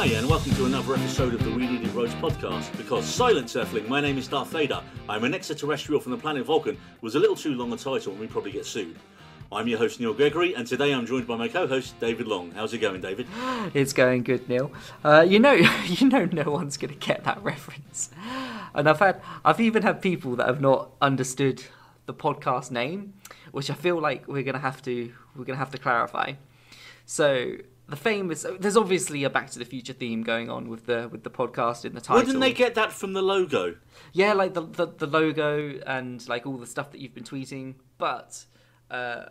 Hi, and welcome to another episode of the We Needed Roads podcast. Because Silent Surfling, my name is Darth Vader. I'm an extraterrestrial from the planet Vulcan, was a little too long a title and we probably get sued. I'm your host, Neil Gregory, and today I'm joined by my co host, David Llong. How's it going, David? It's going good, Neil. Uh, you know, you know, no one's going to get that reference. And I've had, I've even had people that have not understood the podcast name, which I feel like we're going to have to, we're going to have to clarify. So the famous, there's obviously a Back to the Future theme going on with the with the podcast in the title. Wouldn't they get that from the logo? Yeah, like the, the the logo and like all the stuff that you've been tweeting. But uh,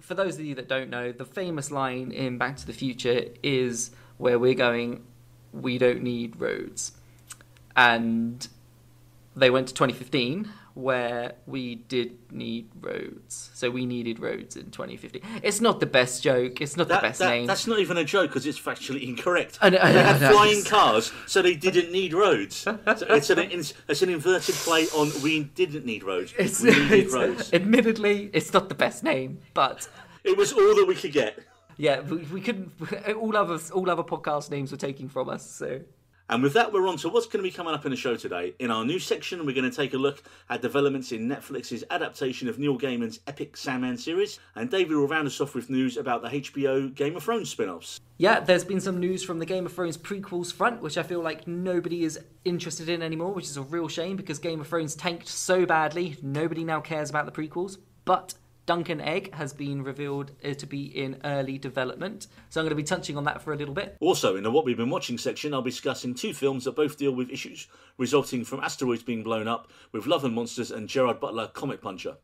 for those of you that don't know, the famous line in Back to the Future is where we're going. We don't need roads, and they went to 2015 where we did need roads. So we needed roads in 2050. It's not the best joke. It's not That, the best that- name. That's not even a joke because it's factually incorrect. I know- I they had know. flying cars, so they didn't need roads. So it's, an, it's, it's an inverted play on we didn't need roads. It's, we needed it's- roads. admittedly, it's not the best name, but It was all that we could get. yeah, we, we couldn't. All other all other podcast names were taking from us. So And with that, we're on to what's going to be coming up in the show today. In our new section, we're going to take a look at developments in Netflix's adaptation of Neil Gaiman's epic Sandman series, and David will round us off with news about the HBO Game of Thrones spin offs. yeah, there's been some news from the Game of Thrones prequels front, which I feel like nobody is interested in anymore, which is a real shame because Game of Thrones tanked so badly, nobody now cares about the prequels. But Dunk and Egg has been revealed uh, to be in early development, so I'm going to be touching on that for a little bit. Also, in the What We've Been Watching section, I'll be discussing two films that both deal with issues resulting from asteroids being blown up with Love and Monsters and Gerard Butler Comet Puncher.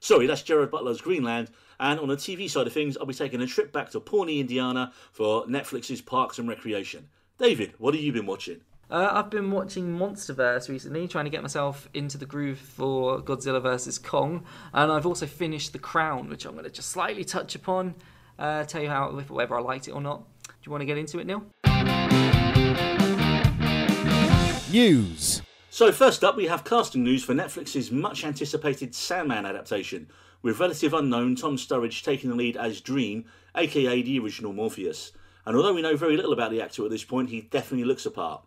Sorry, that's Gerard Butler's Greenland. And on the TV side of things, I'll be taking a trip back to Pawnee, Indiana for Netflix's Parks and Recreation. David, what have you been watching? Uh, I've been watching MonsterVerse recently, trying to get myself into the groove for Godzilla vs Kong, and I've also finished The Crown, which I'm going to just slightly touch upon, uh, tell you how whether I liked it or not. Do you want to get into it, Neil? News. So, first up, we have casting news for Netflix's much anticipated Sandman adaptation, with relative unknown Tom Sturridge taking the lead as Dream, aka the original Morpheus. And although we know very little about the actor at this point, he definitely looks a part.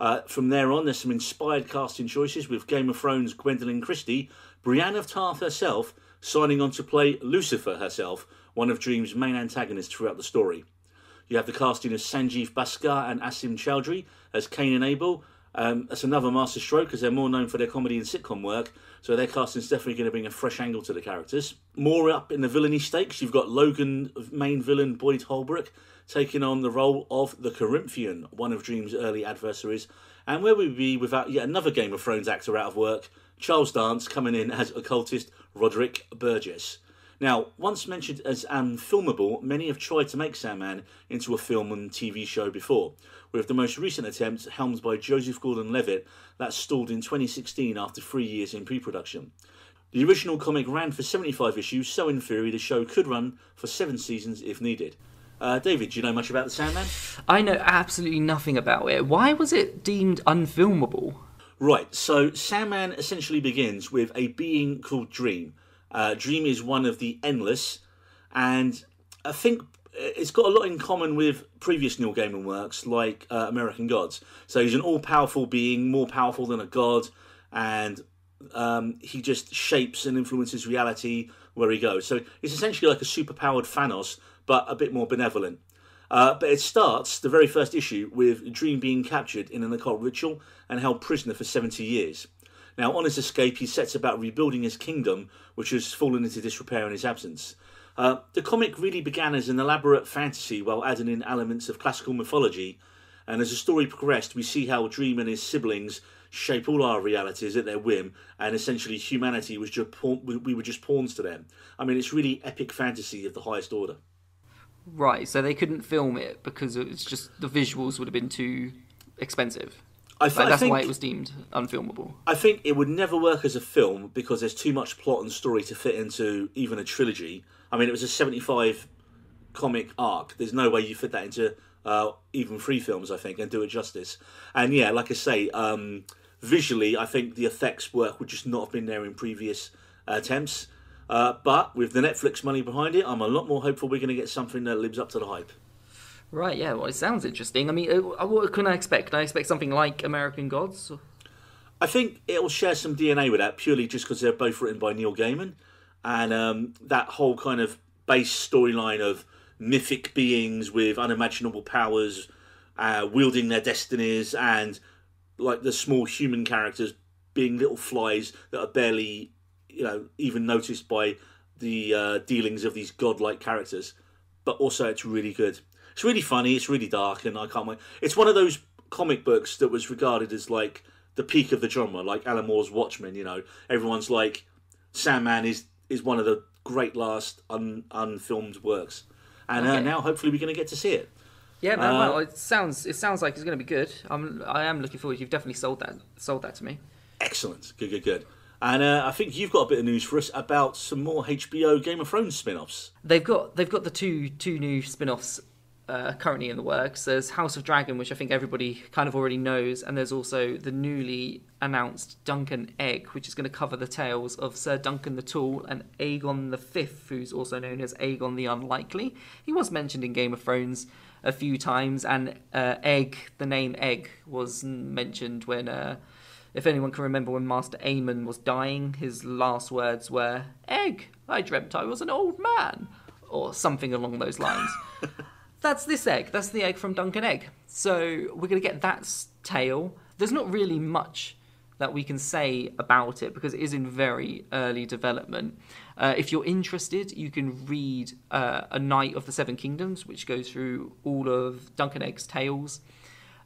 Uh, from there on, there's some inspired casting choices with Game of Thrones Gwendoline Christie, Brienne of Tarth herself signing on to play Lucifer herself, one of Dream's main antagonists throughout the story. You have the casting of Sanjeev Bhaskar and Asim Chaudhry as Cain and Abel. Um, that's another masterstroke as they're more known for their comedy and sitcom work, so their casting is definitely going to bring a fresh angle to the characters. More up in the villainy stakes, you've got Logan, main villain Boyd Holbrook, taking on the role of the Corinthian, one of Dream's early adversaries. And where we be without yet another Game of Thrones actor out of work, Charles Dance coming in as occultist Roderick Burgess. Now, once mentioned as unfilmable, many have tried to make Sandman into a film and TV show before, with the most recent attempt helmed by Joseph Gordon Levitt that stalled in 2016 after three years in pre production. The original comic ran for 75 issues, so in theory the show could run for seven seasons if needed. Uh, David, do you know much about the Sandman? I know absolutely nothing about it. Why was it deemed unfilmable? Right, so Sandman essentially begins with a being called Dream. Uh, Dream is one of the Endless, and I think it's got a lot in common with previous Neil Gaiman works like uh, American Gods. So he's an all powerful being, more powerful than a god, and um, he just shapes and influences reality where he goes. So it's essentially like a super powered Thanos, but a bit more benevolent. Uh, but it starts, the very first issue, with Dream being captured in an occult ritual and held prisoner for 70 years. Now, on his escape, he sets about rebuilding his kingdom, which has fallen into disrepair in his absence. Uh, the comic really began as an elaborate fantasy while adding in elements of classical mythology, and as the story progressed, we see how Dream and his siblings shape all our realities at their whim, and essentially humanity was just pawn- we were just pawns to them. I mean, it's really epic fantasy of the highest order. Right, so they couldn't film it because it was just the visuals would have been too expensive. I, Like, th- I that's think why it was deemed unfilmable. I think it would never work as a film because there's too much plot and story to fit into even a trilogy. I mean, it was a 75 comic arc. There's no way you fit that into uh, even three films, I think, and do it justice. And yeah, like I say, um, visually, I think the effects work would just not have been there in previous uh, attempts. Uh, but with the Netflix money behind it, I'm a lot more hopeful we're going to get something that lives up to the hype. Right, yeah, well, it sounds interesting. I mean, uh, what can I expect? Can I expect something like American Gods? I think it'll share some DNA with that purely just because they're both written by Neil Gaiman, and um, that whole kind of base storyline of mythic beings with unimaginable powers, uh, wielding their destinies, and like the small human characters being little flies that are barely, you know, even noticed by the uh, dealings of these godlike characters. But also, it's really good. It's really funny. It's really dark, and I can't wait. It's one of those comic books that was regarded as like the peak of the genre, like Alan Moore's Watchmen. You know, everyone's like, Sandman is is one of the great last un, unfilmed works, and uh, now hopefully we're going to get to see it. Yeah, man. Uh, well, it sounds it sounds like it's going to be good. I'm I am looking forward. You've definitely sold that sold that to me. Excellent, good, good, good. And uh, I think you've got a bit of news for us about some more HBO Game of Thrones spin-offs. They've got they've got the two two new spin-offs uh, currently in the works. There's House of Dragon, which I think everybody kind of already knows, and there's also the newly announced Dunk and Egg, which is going to cover the tales of Sir Duncan the Tall and Aegon the Fifth, who's also known as Aegon the Unlikely. He was mentioned in Game of Thrones a few times, and uh, Egg, the name Egg, was mentioned when. Uh, if anyone can remember when Master Aemon was dying, his last words were, Egg, I dreamt I was an old man. Or something along those lines. That's this egg. That's the egg from Dunk and Egg. So we're going to get that tale. There's not really much that we can say about it because it is in very early development. Uh, if you're interested, you can read uh, A Knight of the Seven Kingdoms, which goes through all of Dunk and Egg's tales.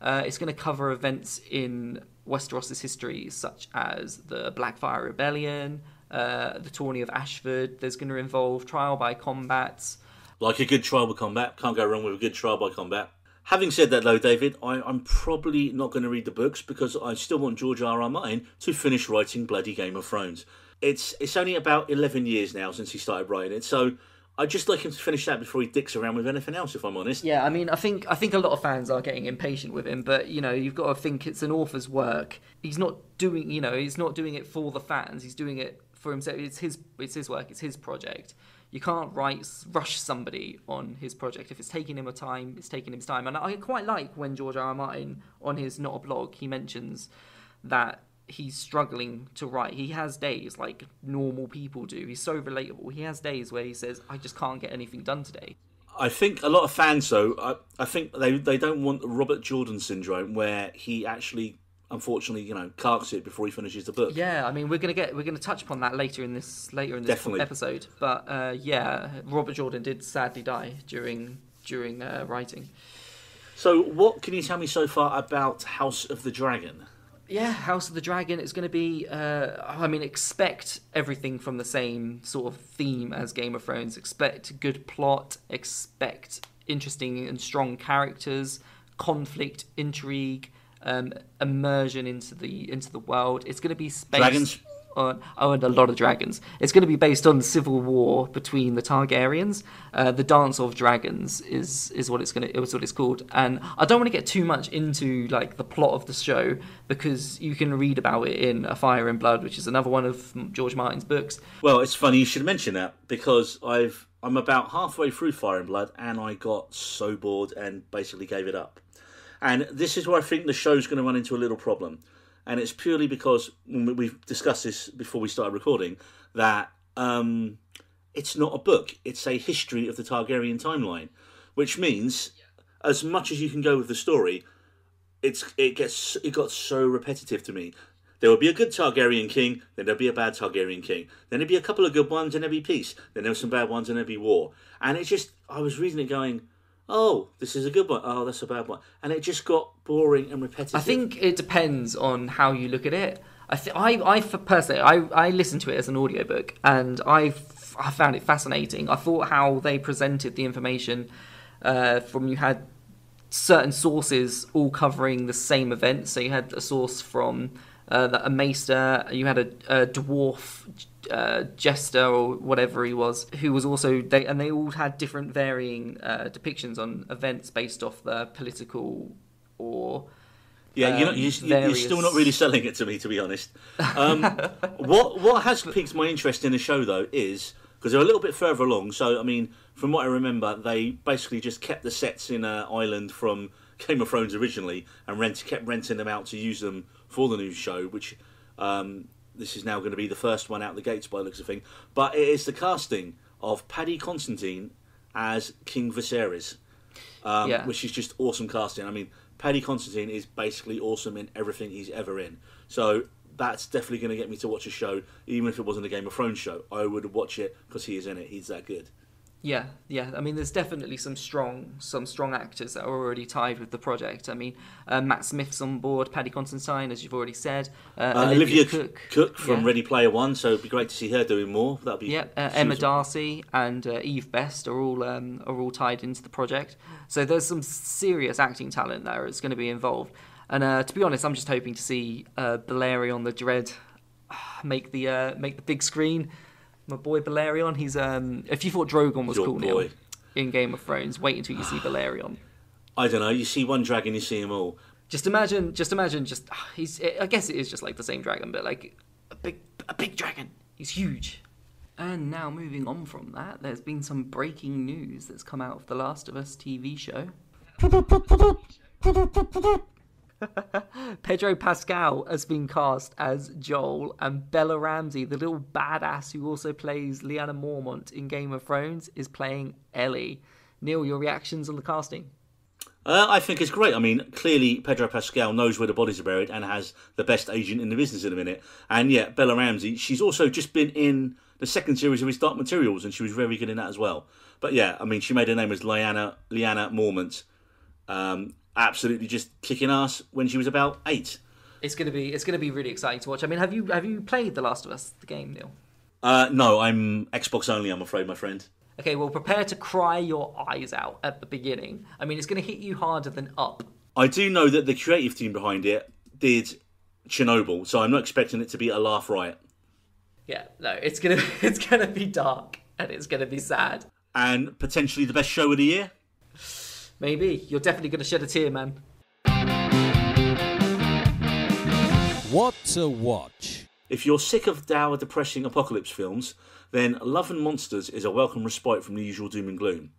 Uh, it's going to cover events in Westeros' history, such as the Blackfire Rebellion, uh, the Tourney of Ashford. There's going to involve trial by combats. Like a good trial by combat, can't go wrong with a good trial by combat. Having said that, though, David, I, I'm probably not going to read the books because I still want George R. R. Martin to finish writing bloody Game of Thrones. It's it's only about 11 years now since he started writing it, so I'd just like him to finish that before he dicks around with anything else, if I'm honest. Yeah, I mean, I think I think a lot of fans are getting impatient with him, but you know, you've got to think it's an author's work. He's not doing, you know, he's not doing it for the fans. He's doing it for himself. It's his, it's his work. It's his project. You can't write rush somebody on his project. If it's taking him a time, it's taking him time. And I quite like when George R. R. Martin on his not a blog he mentions that he's struggling to write. He has days like normal people do. He's so relatable. He has days where he says, "I just can't get anything done today." I think a lot of fans, though, I, I think they they don't want the Robert Jordan syndrome where he actually, unfortunately, you know, carks it before he finishes the book. Yeah, I mean we're gonna get we're gonna touch upon that later in this later in this Definitely. episode. But uh, yeah, Robert Jordan did sadly die during during uh, writing. So, what can you tell me so far about House of the Dragon? Yeah, House of the Dragon is going to be. Uh, I mean, expect everything from the same sort of theme as Game of Thrones. Expect good plot. Expect interesting and strong characters, conflict, intrigue, um, immersion into the into the world. It's going to be based Dragons? on oh, and a lot of dragons. It's going to be based on civil war between the Targaryens. Uh, the Dance of Dragons is is what it's going to is what it's called. And I don't want to get too much into like the plot of the show because you can read about it in A Fire and Blood, which is another one of George Martin's books. Well, it's funny you should mention that because I've I'm about halfway through Fire and Blood and I got so bored and basically gave it up. And this is where I think the show's going to run into a little problem, and it's purely because we- we've discussed this before we started recording that um, it's not a book; it's a history of the Targaryen timeline, which means as much as you can go with the story, it's it gets it got so repetitive to me. There will be a good Targaryen king, then there'll be a bad Targaryen king. Then there'll be a couple of good ones and there'll be peace. Then there'll be some bad ones and there'll be war. And it just I was reading it going, Oh, this is a good one. Oh, that's a bad one. And it just got boring and repetitive. I think it depends on how you look at it. I th- I, I personally, I, I listened to it as an audiobook and I, f- I found it fascinating. I thought how they presented the information uh, from you had certain sources all covering the same event. So you had a source from uh, a maester, you had a, a dwarf uh, jester or whatever he was, who was also they and they all had different varying uh, depictions on events based off the political or Yeah, you're, not, um, you, you- you're still not really selling it to me, to be honest. Um, what what has piqued my interest in the show though is because they're a little bit further along. So I mean, from what I remember, they basically just kept the sets in uh, Ireland from Game of Thrones originally, and rent kept renting them out to use them for the new show, which. Um, this is now going to be the first one out the gates by the looks of thing. But it is the casting of Paddy Considine as King Viserys, um, Yeah. which is just awesome casting. I mean, Paddy Considine is basically awesome in everything he's ever in. So that's definitely going to get me to watch a show, even if it wasn't a Game of Thrones show. I would watch it because he is in it. He's that good. Yeah, yeah. I mean, there's definitely some strong, some strong actors that are already tied with the project. I mean, uh, Matt Smith's on board, Paddy Considine, as you've already said. Uh, Uh, Olivia Cooke, Cooke, from yeah. Ready Player One, so it'd be great to see her doing more. That'd be Yeah, uh, Emma D'Arcy and uh, Eve Best are all um, are all tied into the project. So there's some serious acting talent there that's going to be involved. And uh, to be honest, I'm just hoping to see uh, Balerion the Dread make the uh, make the big screen. My boy Balerion, he's um, if you thought Drogon was Your cool, boy. Neil, in Game of Thrones, wait until you see Balerion. I don't know. You see one dragon, you see them all. Just imagine, just imagine, just ah, he's. I guess it is just like the same dragon, but like a big, a big dragon. He's huge. And now moving on from that, there's been some breaking news that's come out of the Last of Us TV show. Pedro Pascal has been cast as Joel, and Bella Ramsey, the little badass who also plays Lyanna Mormont in Game of Thrones, is playing Ellie. Neil, your reactions on the casting? Uh, I think it's great. I mean, clearly Pedro Pascal knows where the bodies are buried and has the best agent in the business in a minute. And yet, Bella Ramsey, she's also just been in the second series of his Dark Materials, and she was very good in that as well. But yeah, I mean, she made her name as Lyanna Lyanna Mormont. Um, absolutely just kicking ass when she was about eight. It's gonna be it's gonna be really exciting to watch. I mean, have you have you played The Last of Us, the game, Neil? Uh, no, I'm Xbox only. I'm afraid, my friend. Okay, well, prepare to cry your eyes out at the beginning. I mean, it's gonna hit you harder than Up. I do know that the creative team behind it did Chernobyl, so I'm not expecting it to be a laugh riot. Yeah, no, it's gonna it's gonna be dark and it's gonna be sad. And potentially the best show of the year. Maybe you're definitely gonna shed a tear, man. What to watch? If you're sick of dour, depressing apocalypse films, then Love and Monsters is a welcome respite from the usual doom and gloom.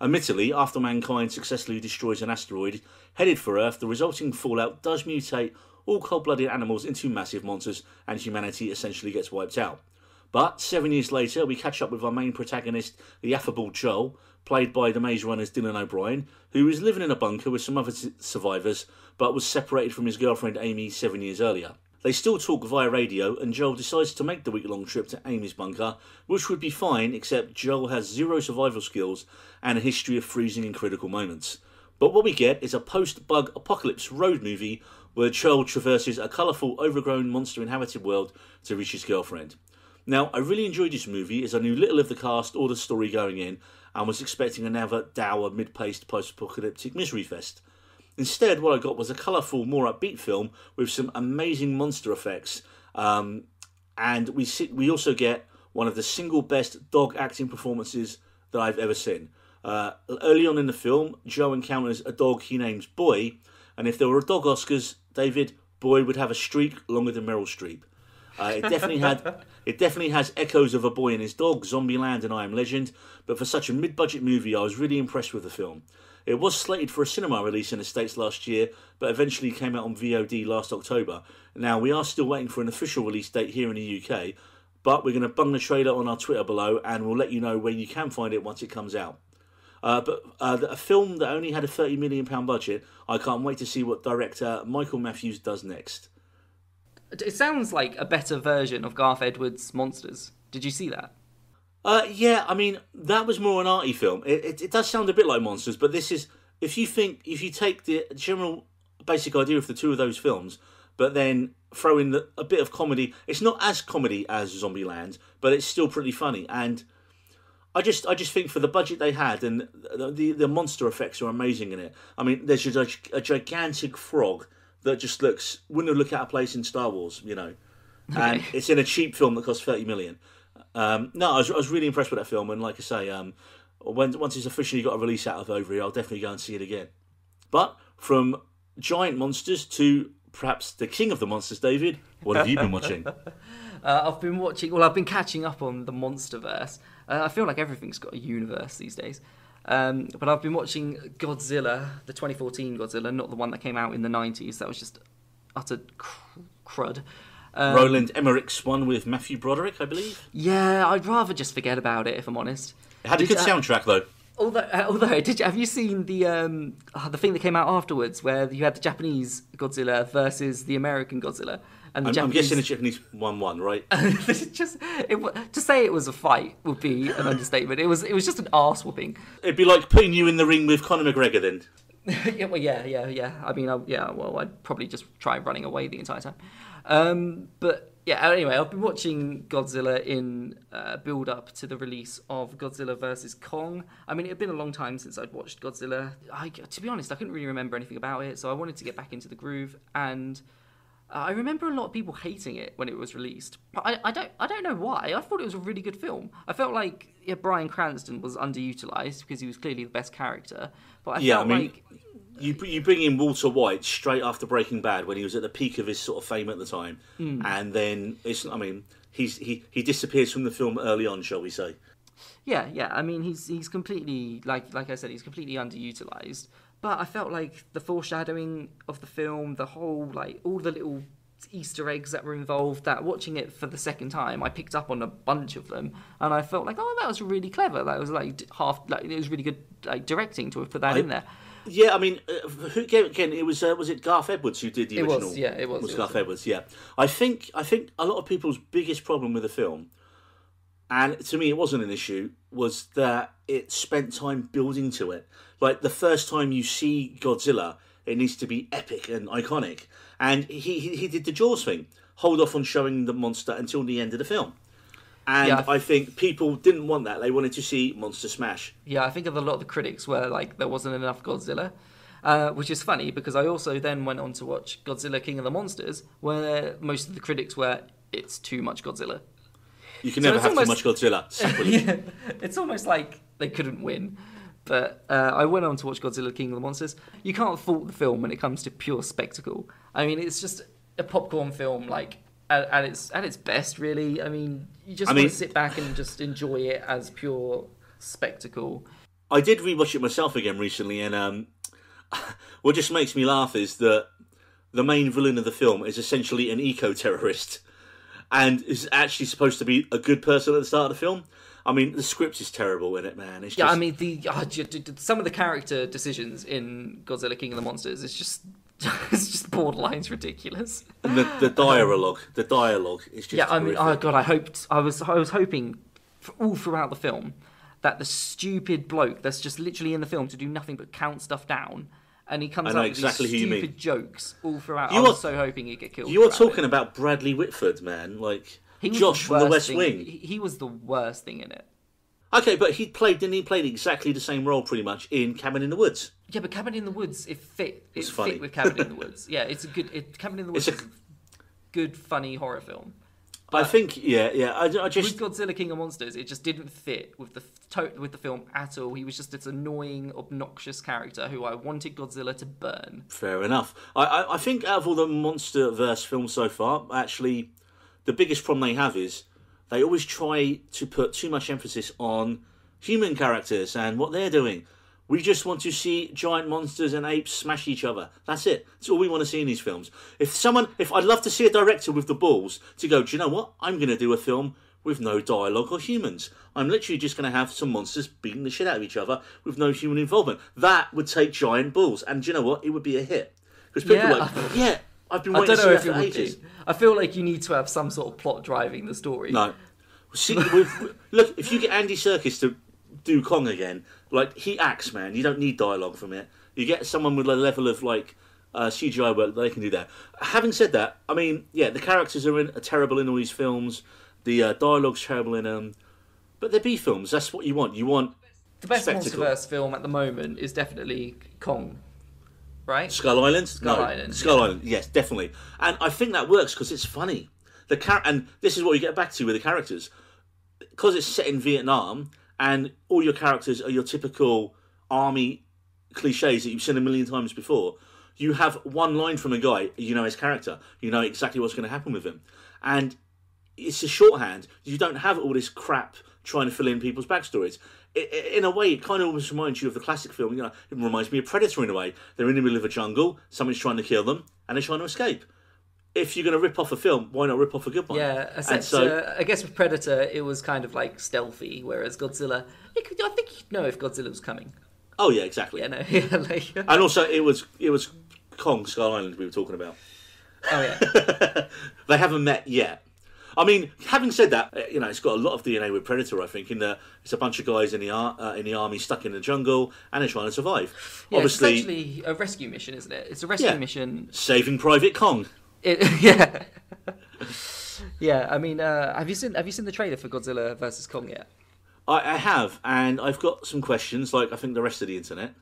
Admittedly, after mankind successfully destroys an asteroid headed for Earth, the resulting fallout does mutate all cold blooded animals into massive monsters, and humanity essentially gets wiped out. But seven years later, we catch up with our main protagonist, the affable Joel, played by the Maze Runner's Dylan O'Brien, who is living in a bunker with some other survivors, but was separated from his girlfriend Amy seven years earlier. They still talk via radio, and Joel decides to make the week long trip to Amy's bunker, which would be fine, except Joel has zero survival skills and a history of freezing in critical moments. But what we get is a post bug apocalypse road movie where Joel traverses a colourful, overgrown, monster inhabited world to reach his girlfriend. Now, I really enjoyed this movie as I knew little of the cast or the story going in and was expecting another dour, mid paced post apocalyptic misery fest. Instead, what I got was a colourful, more upbeat film with some amazing monster effects. Um, and we see, we also get one of the single best dog acting performances that I've ever seen. Uh, early on in the film, Joe encounters a dog he names Boy, and if there were a dog Oscars, David Boy would have a streak longer than Meryl Streep. Uh, it definitely had it definitely has echoes of a boy and his dog, Zombieland, and I Am Legend. But for such a mid-budget movie, I was really impressed with the film. It was slated for a cinema release in the States last year, but eventually came out on VOD last October. Now, we are still waiting for an official release date here in the UK, but we're going to bung the trailer on our Twitter below and we'll let you know where you can find it once it comes out. Uh, but uh, a film that only had a £30 million budget, I can't wait to see what director Michael Matthews does next. It sounds like a better version of Garth Edwards' Monsters. Did you see that? Uh, yeah, I mean that was more an arty film. It, it, it does sound a bit like Monsters, but this is if you think if you take the general basic idea of the two of those films, but then throw in the, a bit of comedy. It's not as comedy as Zombieland, but it's still pretty funny. And I just I just think for the budget they had and the the, the monster effects are amazing in it. I mean, there's just a, a gigantic frog that just looks wouldn't look out of place in Star Wars, you know. And Okay. it's in a cheap film that cost thirty million. Um, no, I was, I was really impressed with that film, and like I say, um, when once it's officially got a release out of over here, I'll definitely go and see it again. But from giant monsters to perhaps the king of the monsters, David, what have you been watching? Uh, I've been watching. Well, I've been catching up on the MonsterVerse, Uh, I feel like everything's got a universe these days. Um, but I've been watching Godzilla, the 2014 Godzilla, not the one that came out in the 90s. That was just utter cr- crud. Um, Roland Emmerich's one with Matthew Broderick, I believe. Yeah, I'd rather just forget about it if I'm honest. It had a Did good you- soundtrack though. Although, uh, although, did you, have you seen the um, uh, the thing that came out afterwards, where you had the Japanese Godzilla versus the American Godzilla, and I'm, I'm guessing the Japanese won one, right? Just it, to say it was a fight would be an understatement. It was it was just an arse whooping. It'd be like putting you in the ring with Conor McGregor then. yeah, well, yeah, yeah, yeah. I mean, I, yeah. Well, I'd probably just try running away the entire time. Um, but yeah. Anyway, I've been watching Godzilla in uh, build up to the release of Godzilla vs Kong. I mean, it had been a long time since I'd watched Godzilla. I, to be honest, I couldn't really remember anything about it, so I wanted to get back into the groove and. I remember a lot of people hating it when it was released. But I, I don't I don't know why. I thought it was a really good film. I felt like yeah, Bryan Cranston was underutilized because he was clearly the best character. But I Yeah, felt I mean, like You you bring in Walter White straight after Breaking Bad when he was at the peak of his sort of fame at the time, Hmm. and then it's I mean he's he he disappears from the film early on, shall we say? Yeah, yeah. I mean, he's he's completely like like I said, he's completely underutilized. But I felt like the foreshadowing of the film, the whole like all the little Easter eggs that were involved. That watching it for the second time, I picked up on a bunch of them, and I felt like, oh, that was really clever. That was like half like it was really good like directing to have put that I- in there. Yeah, I mean, uh, who again? again it was uh, was it Garth Edwards who did the It was, original? yeah, it was, Was it Garth was. Edwards? Yeah, I think I think a lot of people's biggest problem with the film, and to me it wasn't an issue, was that it spent time building to it. Like the first time you see Godzilla, it needs to be epic and iconic, and he he, he did the Jaws thing, hold off on showing the monster until the end of the film. And Yeah. I think people didn't want that. They wanted to see Monster Smash. Yeah, I think of a lot of the critics were like there wasn't enough Godzilla, uh, which is funny because I also then went on to watch Godzilla King of the Monsters, where most of the critics were it's too much Godzilla. You can So never have almost- too much Godzilla. Yeah, it's almost like they couldn't win. But uh, I went on to watch Godzilla King of the Monsters. You can't fault the film when it comes to pure spectacle. I mean, it's just a popcorn film, like at, at its at its best, really. I mean, you just I want mean- to sit back and just enjoy it as pure spectacle. I did rewatch it myself again recently, and um, what just makes me laugh is that the main villain of the film is essentially an eco-terrorist, and is actually supposed to be a good person at the start of the film. I mean, the script is terrible in it, man. It's Yeah, I mean the uh, some of the character decisions in Godzilla King of the Monsters is just it's just borderlines ridiculous. and the, the dialogue, the dialogue is just yeah, I mean, oh god, I hoped I was I was hoping all throughout the film that the stupid bloke that's just literally in the film to do nothing but count stuff down. And he comes up exactly with these stupid jokes all throughout. You I was are- so hoping he'd get killed. You are talking it. about Bradley Whitford, man. Like He was Josh from the West thing- Wing. He, he was the worst thing in it. Okay, but he played, didn't he? Played exactly the same role, pretty much, in Cabin in the Woods. Yeah, but Cabin in the Woods, it fit. It It's funny. fit with Cabin in the Woods. Yeah, it's a good. It, Cabin in the Woods It's a- is a good, funny horror film. I think, yeah, yeah. I, I With Godzilla King of Monsters, it just didn't fit with the to- with the film at all. He was just this annoying, obnoxious character who I wanted Godzilla to burn. Fair enough. I, I, I think out of all the monster verse films so far, actually, the biggest problem they have is they always try to put too much emphasis on human characters and what they're doing. We just want to see giant monsters and apes smash each other. That's it. That's all we want to see in these films. If someone, if I'd love to see a director with the balls to go, do you know what? I'm going to do a film with no dialogue or humans. I'm literally just going to have some monsters beating the shit out of each other with no human involvement. That would take giant balls, and do you know what? It would be a hit because people Yeah. like, yeah, I've been I waiting don't to know see if that it for would ages. be. I feel like you need to have some sort of plot driving the story. No. See, with, look, if you get Andy Serkis to do Kong again, like he acts, man. You don't need dialogue from it. You get someone with a level of like uh, CGI work that they can do that. Having said that, I mean, yeah, the characters are, in, are terrible in all these films. The uh, dialogue's terrible in them, but they're B films. That's what you want. You want the best spectacle. MonsterVerse film at the moment is definitely Kong, right? Skull Island? Skull no. Island, Skull yeah. Island, yes, definitely. And I think that works because it's funny. The char- and this is what we get back to with the characters. Because it's set in Vietnam and all your characters are your typical army cliches that you've seen a million times before, you have one line from a guy, you know his character, you know exactly what's going to happen with him. And it's a shorthand. You don't have all this crap trying to fill in people's backstories. In a way, it kind of almost reminds you of the classic film. You know, it reminds me of Predator in a way. They're in the middle of a jungle, someone's trying to kill them, and they're trying to escape. If you're going to rip off a film, why not rip off a good one? Yeah, except, so uh, I guess with Predator, it was kind of like stealthy, whereas Godzilla, could, I think you'd know if Godzilla was coming. oh yeah, exactly. Yeah, no, yeah, like, And also, it was it was Kong Skull Island we were talking about. oh yeah, they haven't met yet. I mean, having said that, uh, you know, it's got a lot of DNA with Predator. I think in the it's a bunch of guys in the ar- uh, in the army stuck in the jungle and they're trying to survive. yeah. Obviously, it's actually a rescue mission, isn't it? It's a rescue Yeah. mission. saving Private Kong. It, yeah, yeah. I mean, uh, have you seen have you seen the trailer for Godzilla versus Kong yet? I, I have, and I've got some questions, like I think the rest of the internet.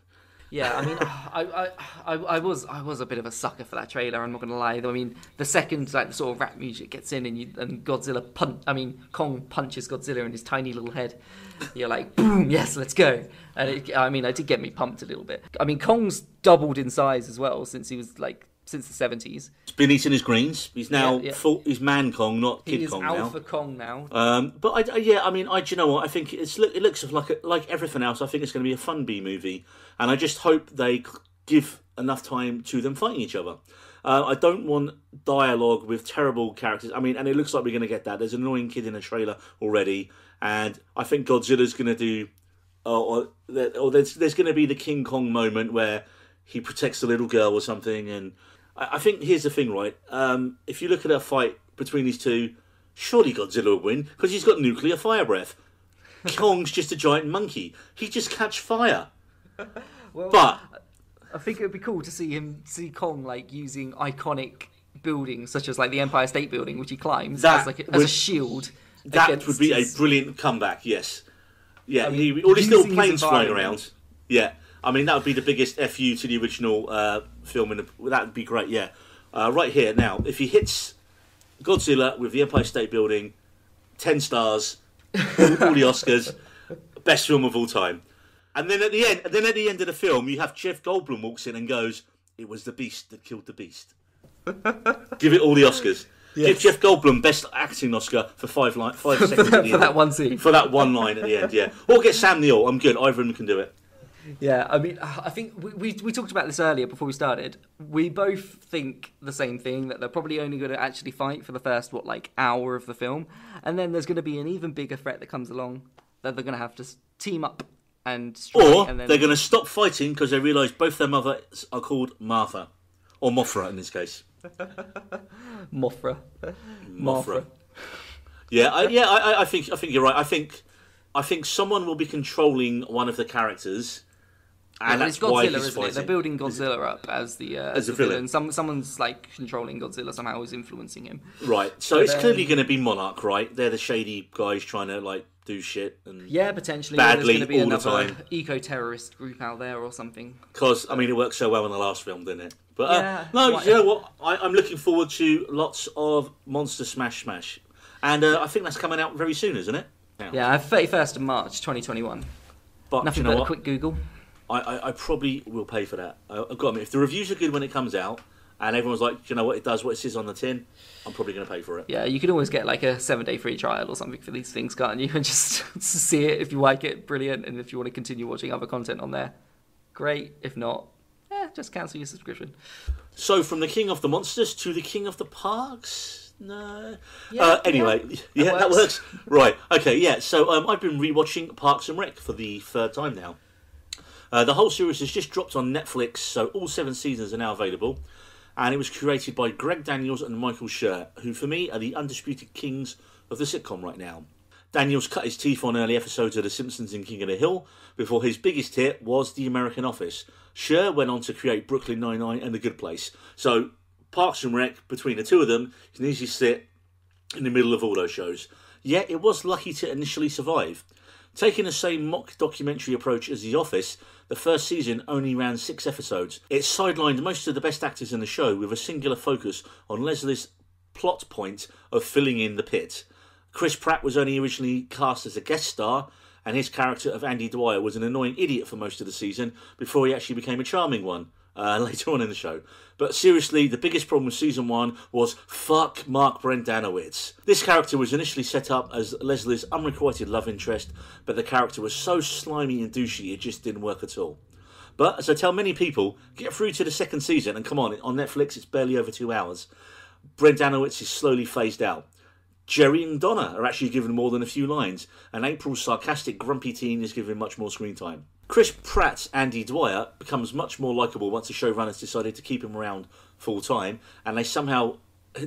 Yeah, I mean, I, I, I, I was I was a bit of a sucker for that trailer. I'm not gonna lie. I mean, the second like the sort of rap music gets in and you and Godzilla punch, I mean, Kong punches Godzilla in his tiny little head. You're like, boom, yes, let's go. And it, I mean, it did get me pumped a little bit. I mean, Kong's doubled in size as well since he was like since the 70s. He's been eating his greens. He's now Yeah, yeah. full. He's Man Kong, not Kid He is Kong Alpha now. Kong now. Um, but I, I- yeah, I mean, I do you know what? I think it's it looks like a, like everything else. I think it's going to be a fun B movie, and I just hope they give enough time to them fighting each other. Uh, I don't want dialogue with terrible characters. I mean, and it looks like we're going to get that. There's an annoying kid in the trailer already, and I think Godzilla's going to do, or, or, or there's there's going to be the King Kong moment where he protects the little girl or something. And I, I think here's the thing, right? Um, if you look at a fight between these two, surely Godzilla will win because he's got nuclear fire breath. Kong's just a giant monkey. He just catch fire. Well, But I think it would be cool to see him see Kong like using iconic buildings such as like the Empire State Building, which he climbs as like a, as a shield. that would be a brilliant comeback. Yes. Yeah. mean, he, all these little planes flying around. Yeah. I mean, that would be the biggest fu to the original uh, film. In the, that would be great. Yeah. Uh, right here now, if he hits Godzilla with the Empire State Building, ten stars, all, all the Oscars, best film of all time. And then at the end, and then at the end of the film, you have Jeff Goldblum walks in and goes, "It was the Beast that killed the Beast." Give it all the Oscars. Give Jeff Goldblum best acting Oscar for five line, five seconds at the for end. that one scene. For that one line at the end, yeah. Or get Sam Neill. I'm good. Either of them can do it. Yeah, I mean, I think we, we we talked about this earlier before we started. We both think the same thing that they're probably only going to actually fight for the first what like hour of the film, and then there's going to be an even bigger threat that comes along that they're going to have to team up and strike, Or and then they're going to stop fighting because they realise both their mothers are called Martha. Or Mothra in this case. Mothra. Mothra. Yeah, I, yeah. I, I- I think I think you're right. I think I think someone will be controlling one of the characters, and Yeah, that's it's Godzilla, why he's isn't it? They're building Godzilla up as the uh, As the a villain. villain. Some someone's like controlling Godzilla somehow is influencing him. Right. So But it's then- clearly going to be Monarch, right? They're the shady guys trying to like do shit and Yeah, potentially. Badly, There's going to be all the another time. eco-terrorist group out there or something. Because I mean, it worked so well in the last film, didn't it? But uh, Yeah, no, you know what? I, I'm looking forward to lots of Monster Smash Smash, and uh, I think that's coming out very soon, isn't it? Yeah, 31st of March, 2021. But Nothing you know but a what? quick Google. I, I, I probably will pay for that. I, I've got to admit, if the reviews are good when it comes out, and everyone's like, you know what, it does what it says on the tin, I'm probably going to pay for it. Yeah, you can always get like a seven-day free trial or something for these things, can't you? And just see it if you like it, brilliant. And if you want to continue watching other content on there, great. If not, eh, just cancel your subscription. So from the King of the Monsters to the King of the Parks. No. Yeah, uh, anyway, yeah, that that works. works. right. Okay. Yeah. So um, I've been rewatching Parks and Rec for the third time now. Uh, the whole series has just dropped on Netflix, so all seven seasons are now available. And it was created by Greg Daniels and Michael Schur, who for me are the undisputed kings of the sitcom right now. Daniels cut his teeth on early episodes of The Simpsons and King of the Hill before his biggest hit was The American Office. Schur went on to create Brooklyn Nine-Nine and The Good Place. So Parks and Rec, between the two of them, can easily sit in the middle of all those shows. Yet it was lucky to initially survive. Taking the same mock documentary approach as The Office, the first season only ran six episodes. It sidelined most of the best actors in the show with a singular focus on Leslie's plot point of filling in the pit. Chris Pratt was only originally cast as a guest star, and his character of Andy Dwyer was an annoying idiot for most of the season before he actually became a charming one. Uh, later on in the show. But seriously, the biggest problem with season one was fuck Mark Brendanawicz. This character was initially set up as Leslie's unrequited love interest, but the character was so slimy and douchey it just didn't work at all. But as I tell many people, get through to the second season, and come on, on Netflix it's barely over two hours. Brendanawicz is slowly phased out. Jerry and Donna are actually given more than a few lines, and April's sarcastic, grumpy teen is given much more screen time. Chris Pratt's Andy Dwyer becomes much more likable once the showrunners decided to keep him around full time, and they somehow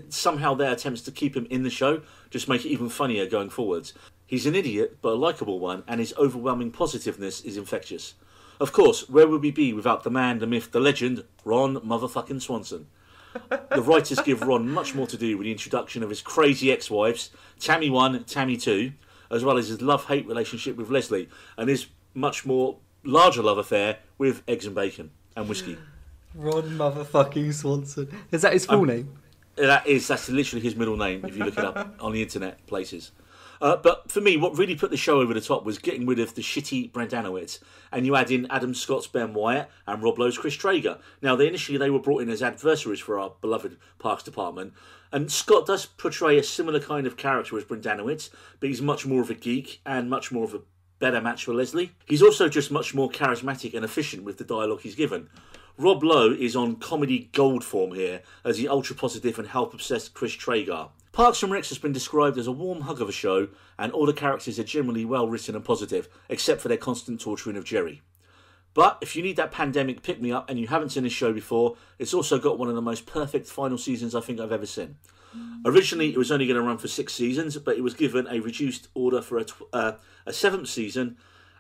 somehow their attempts to keep him in the show just make it even funnier going forwards. He's an idiot, but a likable one, and his overwhelming positiveness is infectious. Of course, where would we be without the man, the myth, the legend, Ron motherfucking Swanson? The writers give Ron much more to do with the introduction of his crazy ex-wives, Tammy 1, Tammy 2, as well as his love-hate relationship with Leslie, and his much more larger love affair with eggs and bacon and whiskey. Ron motherfucking Swanson. Is that his full Um, name? That is, that's literally his middle name if you look it up on the internet places. Uh, but for me, what really put the show over the top was getting rid of the shitty Brendanawicz, and you add in Adam Scott's Ben Wyatt and Rob Lowe's Chris Traeger. Now, they initially they were brought in as adversaries for our beloved Parks Department, and Scott does portray a similar kind of character as Brendanawicz, but he's much more of a geek and much more of a better match for Leslie. He's also just much more charismatic and efficient with the dialogue he's given. Rob Lowe is on comedy gold form here as the ultra positive and help obsessed Chris Traeger. Parks and Recs has been described as a warm hug of a show, and all the characters are generally well written and positive, except for their constant torturing of Jerry. But if you need that pandemic pick me up and you haven't seen this show before, it's also got one of the most perfect final seasons I think I've ever seen. Originally, it was only going to run for six seasons, but it was given a reduced order for a, tw- uh, a seventh season.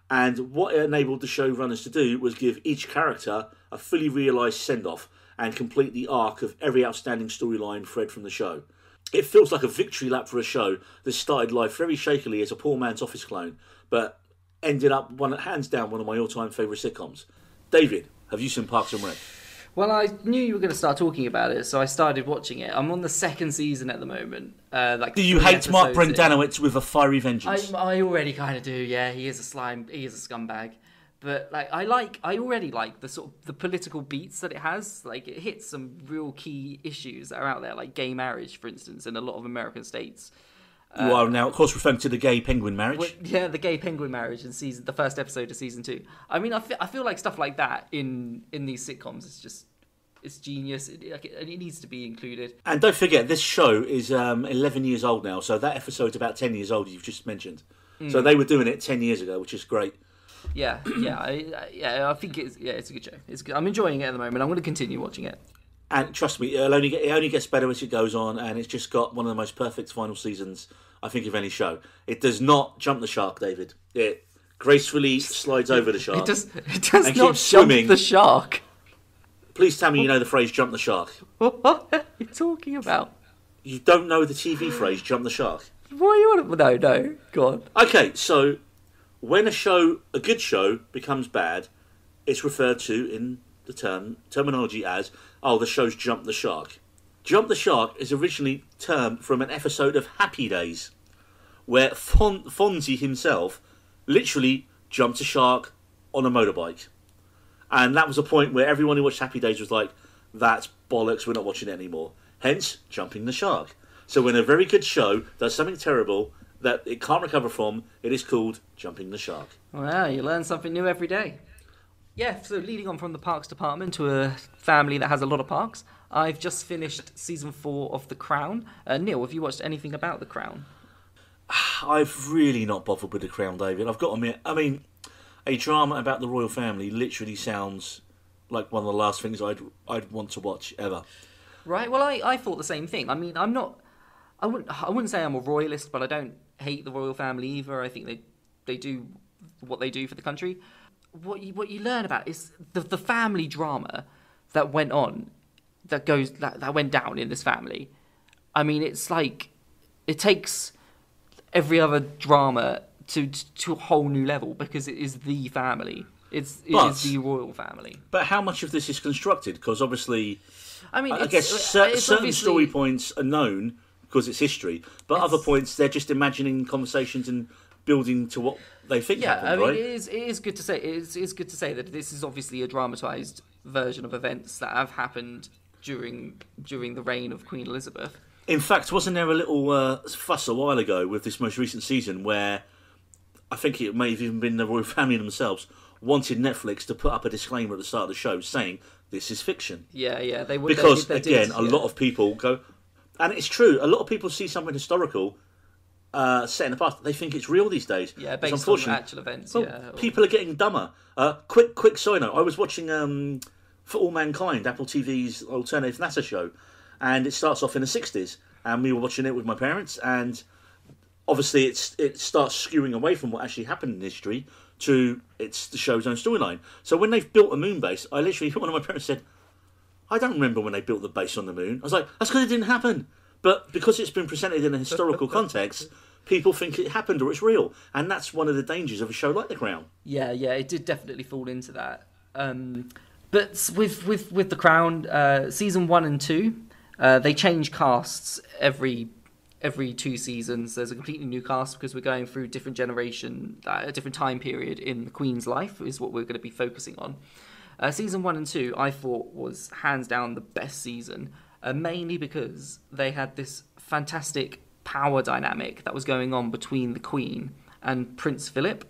And what it enabled the showrunners to do was give each character a fully realised send off and complete the arc of every outstanding storyline thread from the show. It feels like a victory lap for a show that started life very shakily as a poor man's office clone, but ended up one hands down one of my all time favourite sitcoms. David, have you seen Parks and Rec? Well, I knew you were going to start talking about it, so I started watching it. I'm on the second season at the moment. Uh, like Do you hate Mark in. Brendanawicz with a fiery I, vengeance? I already kind of do. Yeah, he is a slime. He is a scumbag. But like, I like. I already like the sort of the political beats that it has. Like, it hits some real key issues that are out there, like gay marriage, for instance, in a lot of American states. you are now, of course, referring to the gay penguin marriage. Well, yeah, the gay penguin marriage in season, the first episode of season two. I mean, I feel, I feel like stuff like that in in these sitcoms is just it's genius. It, like, it, it needs to be included. And don't forget, this show is um, 11 years old now, so that episode's about 10 years old, you've just mentioned. So they were doing it 10 years ago, which is great. Yeah, yeah, I, I, yeah. I think it's yeah, it's a good show. It's good. I'm enjoying it at the moment. I'm going to continue watching it. And trust me, it'll only get, it only gets better as it goes on, and it's just got one of the most perfect final seasons, I think, of any show. It does not jump the shark, David. It gracefully slides over the shark. It does. It does not jump swimming. the shark. Please tell me you know the phrase jump the shark. What are you talking about? You don't know the TV phrase jump the shark. What are you on? No, no. Go on. Okay, so when a show, a good show, becomes bad, it's referred to in the term terminology as, "Oh, the show's jumped the shark." Jump the shark is originally termed from an episode of Happy Days, where Fon- Fonzie himself literally jumped a shark on a motorbike, and that was a point where everyone who watched Happy Days was like, "That's bollocks. We're not watching it anymore." Hence, jumping the shark. So when a very good show does something terrible that it can't recover from, it is called jumping the shark. Wow, you learn something new every day. Yeah, so leading on from the parks department to a family that has a lot of parks, I've just finished season four of The Crown. Uh, Neil, have you watched anything about The Crown? I've really not bothered with the Crown, David. I've got to admit. I mean, a drama about the royal family literally sounds like one of the last things I'd I'd want to watch ever. Right. Well, I, I thought the same thing. I mean, I'm not. I wouldn't. I wouldn't say I'm a royalist, but I don't hate the royal family either. I think they they do what they do for the country. What you what you learn about is the the family drama that went on, that goes that that went down in this family. I mean, it's like it takes every other drama to to a whole new level because it is the family. It's it But- is the royal family. But how much of this is constructed? Because obviously, I mean, I guess cer- certain story points are known because it's history, but other points they're just imagining conversations and building to what they think Yeah, happened, I mean, right? it is it is good to say it is, it is good to say that this is obviously a dramatized version of events that have happened during during the reign of Queen Elizabeth. In fact, wasn't there a little uh, fuss a while ago with this most recent season where I think it may have even been the royal family themselves wanted Netflix to put up a disclaimer at the start of the show saying this is fiction Yeah, yeah, they would because they, they again did, a yeah. lot of people go and it's true a lot of people see something historical uh, set in the past they think it's real these days yeah based on actual events. Well, yeah, people are getting dumber. Uh, quick, quick side note: I was watching um, For All Mankind, Apple TV's alternative NASA show, and it starts off in the '60s, and we were watching it with my parents, and obviously it's it starts skewing away from what actually happened in history to it's the show's own storyline. So when they've built a moon base, I literally one of my parents said, "I don't remember when they built the base on the moon." I was like, "That's because it didn't happen." But because it's been presented in a historical context, people think it happened or it's real, and that's one of the dangers of a show like The Crown. Yeah, yeah, it did definitely fall into that. Um, but with with with the Crown, uh, season one and two, uh, they change casts every every two seasons. There's a completely new cast because we're going through different generation, uh, a different time period in the Queen's life is what we're going to be focusing on. Uh, season one and two, I thought was hands down the best season, uh, mainly because they had this fantastic power dynamic that was going on between the Queen and Prince Philip.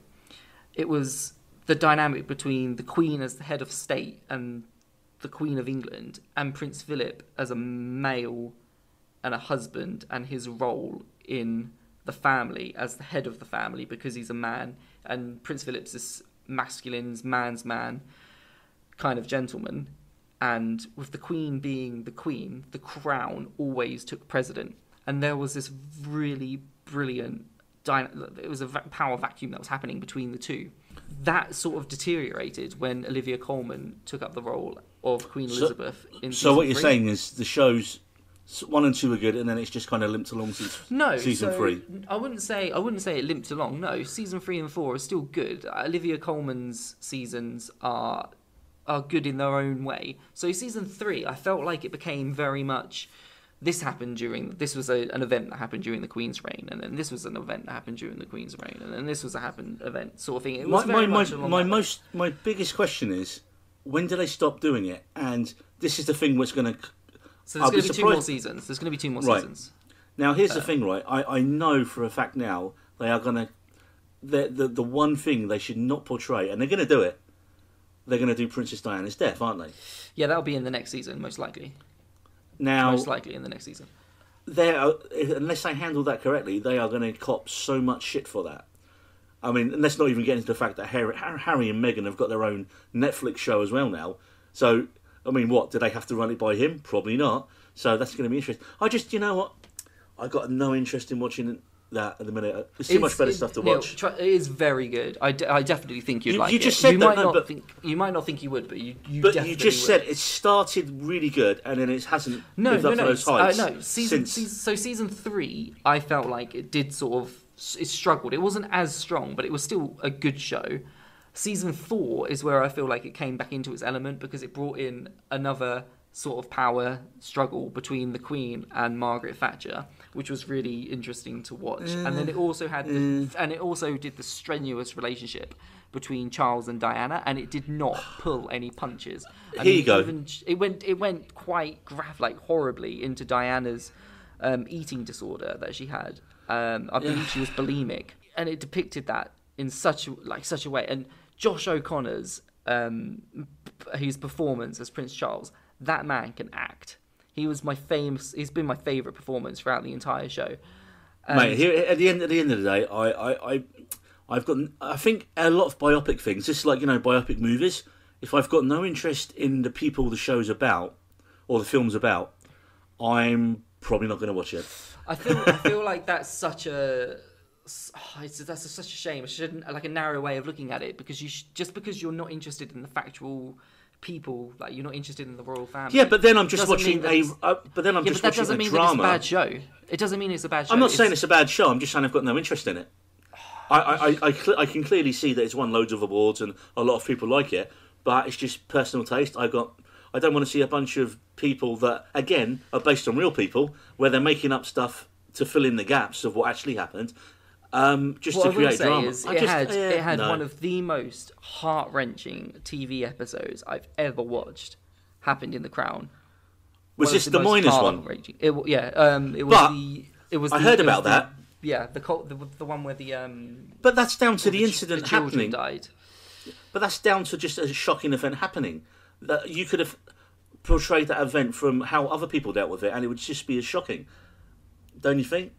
It was the dynamic between the Queen as the head of state and the Queen of England and Prince Philip as a male and a husband and his role in the family as the head of the family because he's a man and Prince Philip's this masculine's man's man kind of gentleman and with the queen being the queen the crown always took precedent and there was this really brilliant it was a power vacuum that was happening between the two that sort of deteriorated when olivia colman took up the role of queen So- elizabeth in So what you're saying is the shows one and two are good, and then it's just kind of limped along since No, season so three. I wouldn't say I wouldn't say it limped along. No, season three and four are still good. Olivia Colman's seasons are are good in their own way. So season three, I felt like it became very much. This happened during. This was a, an event that happened during the Queen's reign, and then this was an event that happened during the Queen's reign, and then this was a happen event sort of thing. It My was my very my, much along my most my biggest question is when do they stop doing it? And this is the thing what's going to So there's going to be two more seasons. There's going to be two more Right. seasons. Now, here's Uh, the thing, right? I, I know for a fact now they are going to. The, the, the one thing they should not portray, and they're going to do it, they're going to do Princess Diana's death, aren't they? Yeah, that'll be in the next season, most likely. Now, Most likely in the next season. they're, unless they handle that correctly, they are going to cop so much shit for that. I mean, and let's not even get into the fact that Harry, Harry and Meghan have got their own Netflix show as well now. So, I mean, what? Do they have to run it by him? Probably not. So that's going to be interesting. I just, you know what? I got no interest in watching that at the minute. There's too It's- much better it- stuff to Neil, watch. try, it is very good. I, d- I definitely think you'd You- like you it. just said you that, might no, not but- think you might not think you would, but you, you But you just would. said it started really good and then it hasn't no, lived no, up no. to those uh, no, season, since. season, so season three, I felt like it did sort of it struggled. It wasn't as strong, but it was still a good show. Season four is where I feel like it came back into its element because it brought in another sort of power struggle between the Queen and Margaret Thatcher, which was really interesting to watch. and then it also had, the, and it also did the strenuous relationship between Charles and Diana, and it did not pull any punches. I Here you go. Even, it went, it went quite graph like horribly into Diana's um, eating disorder that she had. Um, I believe she was bulimic, and it depicted that in such a, like such a way. And Josh O'Connor's um, his performance as Prince Charles, that man can act. He was my famous. He's been my favorite performance throughout the entire show. And- Mate, here at the end at the end of the day, I, I, I I've got I think a lot of biopic things, just like you know biopic movies. If I've got no interest in the people the show's about or the film's about, I'm probably not going to watch it. I feel I feel like that's such a oh, it's, that's a, such a shame. I shouldn't like a narrow way of looking at it because you sh- just because you're not interested in the factual people, like you're not interested in the royal family. Yeah, but then I'm just watching a. Uh, but then I'm yeah, just but that watching doesn't a mean drama. that it's a bad show. It doesn't mean it's a bad show. I'm not saying it's a bad show. I'm just saying I've got no interest in it. I I, I, I, cl- I can clearly see that it's won loads of awards and a lot of people like it, but it's just personal taste. I got. I don't want to see a bunch of people that again are based on real people, where they're making up stuff to fill in the gaps of what actually happened. Um, just What to create say drama. is it just- had eh, it had no. one of the most heart wrenching TV episodes I've ever watched. Happened in The Crown. Was One this the miners one? It, yeah, um, it was But the. It was. I the- heard about the- that. Yeah, the, the the one where the um But that's down to the, the incident the children happening. died. But that's down to just a shocking event happening. That you could have portrayed that event from how other people dealt with it, and it would just be as shocking. Don't you think?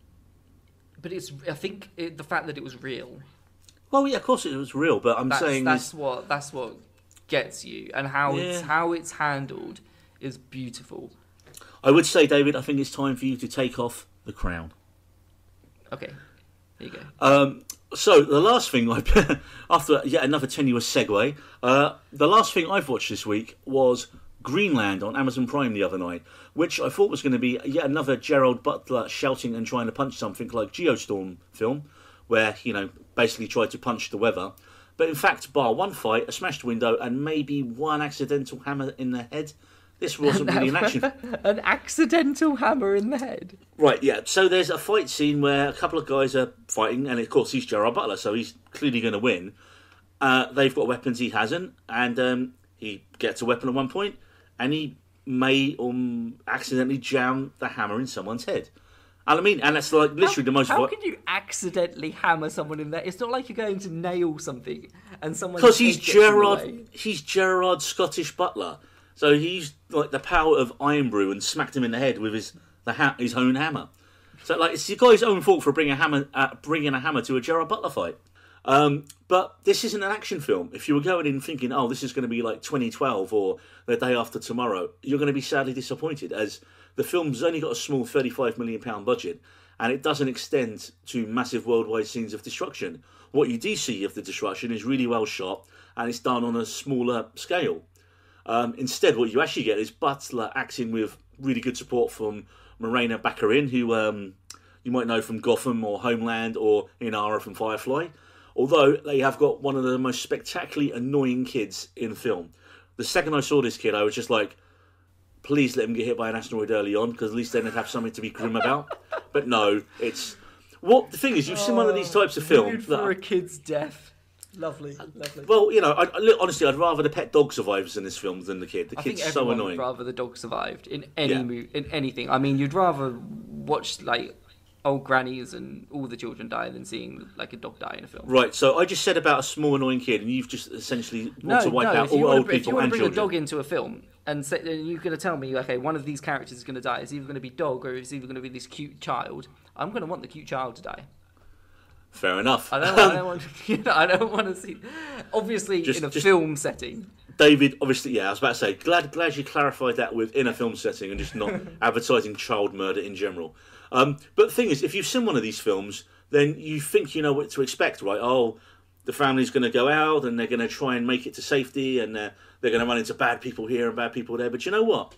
But it's. I think it, the fact that it was real. Well, yeah, of course it was real, but I'm That's, saying that's what that's what gets you, and how it's how it's handled is beautiful. I would say, David, I think it's time for you to take off the crown. Okay, there you go. Um, so the last thing I after yet another tenuous segue, uh, the last thing I've watched this week was Greenland on Amazon Prime the other night, which I thought was going to be yet another Gerard Butler shouting and trying to punch something like Geostorm film, where you know basically tried to punch the weather. But in fact, bar one fight, a smashed window, and maybe one accidental hammer in the head, this wasn't really an action. An accidental hammer in the head. Right, yeah. So there's a fight scene where a couple of guys are fighting, and of course he's Gerard Butler, so he's clearly going to win. Uh, they've got weapons he hasn't, and um, he gets a weapon at one point, and he may um, accidentally jam the hammer in someone's head. And I mean, and that's like literally the most. How can you accidentally hammer someone in there? It's not like you're going to nail something and someone. because he's Gerard. He's Gerard Scottish Butler, so he's like the power of Irn-Bru and smacked him in the head with his the ha- his own hammer. So like it's the guy's own fault for bringing a hammer uh, bringing a hammer to a Gerard Butler fight. Um, but this isn't an action film. If you were going in thinking, oh, this is going to be like 2012 or the day after tomorrow, you're going to be sadly disappointed as the film's only got a small 35 million pound budget and it doesn't extend to massive worldwide scenes of destruction. What you do see of the destruction is really well shot and it's done on a smaller scale. Um, instead, what you actually get is Butler acting with really good support from Morena Baccarin, who um, you might know from Gotham or Homeland or Inara from Firefly. Although they have got one of the most spectacularly annoying kids in film. The second I saw this kid, I was just like, please let him get hit by an asteroid early on, because at least then they'd have something to be grim about. but no, it's. What the thing is, you've seen one of these oh, types of films. that for are- a kid's death. Lovely, uh, lovely. well, you know, I, I, honestly, I'd rather the pet dog survives in this film than the kid. The I think kid's so annoying. rather the dog survived in any Yeah. mo- in anything. I mean, you'd rather watch like old grannies and all the children die than seeing like a dog die in a film. Right, so I just said about a small annoying kid, and you've just essentially want No, to wipe no. out all old to, if you people want to and bring children. a dog into a film and say, and you're going to tell me, okay, one of these characters is going to die. It's either going to be dog or it's either going to be this cute child. I'm going to want the cute child to die. Fair enough. I don't, I don't want. You know, I don't want to see. Obviously, Just- in a just- film setting. David, obviously, yeah, I was about to say, glad glad you clarified that with in a film setting and just not advertising child murder in general. Um, but the thing is, if you've seen one of these films, then you think you know what to expect, right? Oh, the family's going to go out and they're going to try and make it to safety, and they're going to run into bad people here and bad people there. But you know what?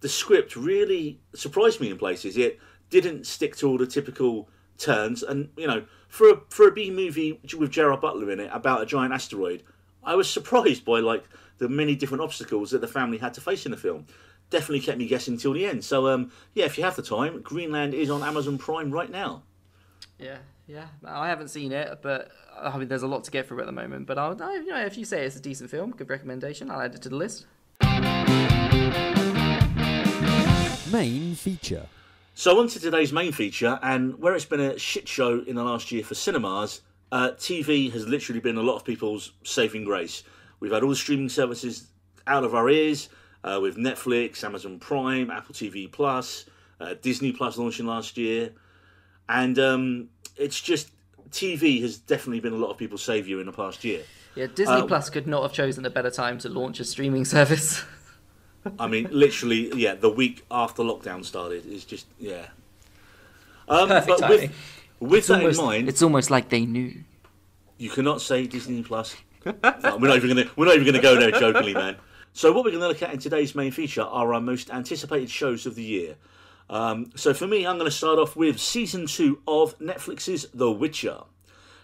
The script really surprised me in places. It didn't stick to all the typical turns, and you know, for a for a B movie with Gerard Butler in it about a giant asteroid, I was surprised by like the many different obstacles that the family had to face in the film. Definitely kept me guessing till the end. So um, yeah, if you have the time, Greenland is on Amazon Prime right now. Yeah, yeah. I haven't seen it, but I mean, there's a lot to get through at the moment. But I'll, I, you know, if you say it's a decent film, good recommendation, I'll add it to the list. Main feature. So on to today's main feature, and where it's been a shit show in the last year for cinemas, uh, TV has literally been a lot of people's saving grace. We've had all the streaming services out of our ears, uh, with Netflix, Amazon Prime, Apple TV Plus, uh, Disney Plus launching last year, and um, it's just TV has definitely been a lot of people's saviour in the past year. Yeah, Disney Uh, Plus could not have chosen a better time to launch a streaming service. I mean, literally, yeah, the week after lockdown started is just yeah. Um, Perfect but with, timing. with that almost, in mind, it's almost like they knew. You cannot say Disney Plus. No, we're not even gonna we're not even gonna go there jokingly, man. So what we're going to look at in today's main feature are our most anticipated shows of the year. Um, so for me, I'm going to start off with season two of Netflix's The Witcher.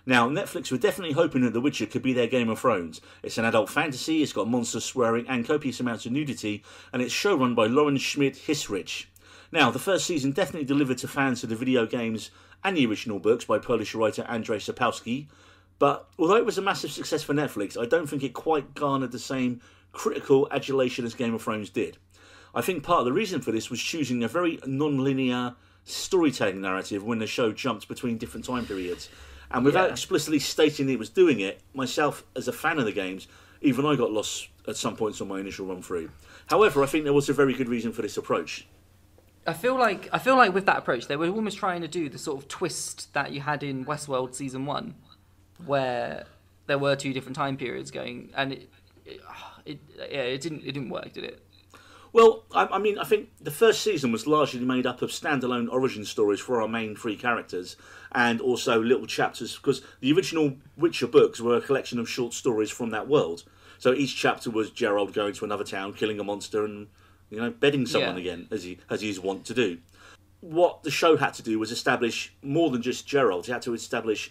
Now, Netflix were definitely hoping that The Witcher could be their Game of Thrones. It's an adult fantasy, it's got monster swearing and copious amounts of nudity, and it's showrun by Lauren Schmidt Hissrich. Now, the first season definitely delivered to fans of the video games and the original books by Polish writer Andrzej Sapkowski. But although it was a massive success for Netflix, I don't think it quite garnered the same critical adulation as Game of Thrones did. I think part of the reason for this was choosing a very non-linear storytelling narrative when the show jumped between different time periods. And without Yeah. explicitly stating it was doing it, myself as a fan of the games, even I got lost at some points on my initial run through. However, I think there was a very good reason for this approach. I feel like I feel like with that approach, they were almost trying to do the sort of twist that you had in Westworld season one, where there were two different time periods going, and it, it, it yeah, it didn't it didn't work, did it? Well, I, I mean, I think the first season was largely made up of standalone origin stories for our main three characters, and also little chapters because the original Witcher books were a collection of short stories from that world. So each chapter was Geralt going to another town, killing a monster, and you know, bedding someone Yeah. again, as he as he's wont to do. What the show had to do was establish more than just Geralt. He had to establish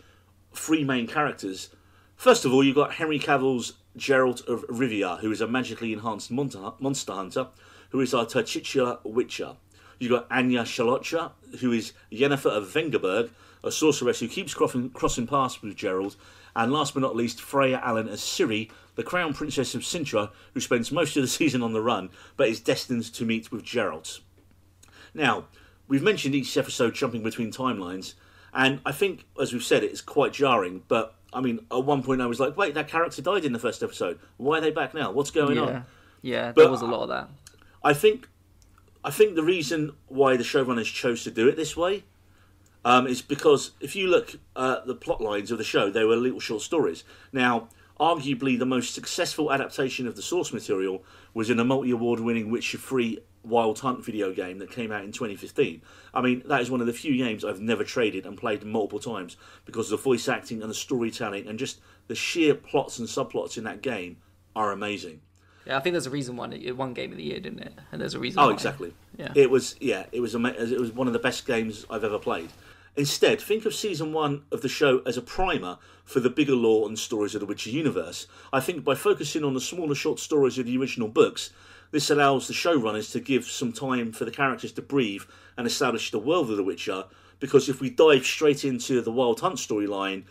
three main characters. First of all, you've got Henry Cavill's Geralt of Rivia, who is a magically enhanced monster, hunter, who is our titular Witcher. You've got Anya Chalotra, who is Yennefer of Vengerberg, a sorceress who keeps crossing, crossing paths with Geralt. And last but not least, Freya Allan as Ciri, the crown princess of Cintra, who spends most of the season on the run, but is destined to meet with Geralt. Now, we've mentioned each episode jumping between timelines, and I think, as we've said, it's quite jarring. But I mean, at one point, I was like, "Wait, that character died in the first episode. Why are they back now? What's going yeah, on?" yeah, But- there was a lot of that. I think, I think the reason why the showrunners chose to do it this way um, is because if you look at the plot lines of the show, they were little short stories. Now, arguably the most successful adaptation of the source material was in a multi-award-winning Witcher 3 Wild Hunt video game that came out in 2015. I mean, that is one of the few games I've never traded and played multiple times because the voice acting and the storytelling and just the sheer plots and subplots in that game are amazing. Yeah, I think there's a reason why it won Game of the Year, didn't it? And there's a reason. Oh, why. exactly. Yeah. It was yeah, it was it was one of the best games I've ever played. Instead, think of season one of the show as a primer for the bigger lore and stories of the Witcher universe. I think by focusing on the smaller short stories of the original books, this allows the showrunners to give some time for the characters to breathe and establish the world of the Witcher. Because if we dive straight into the Wild Hunt storyline,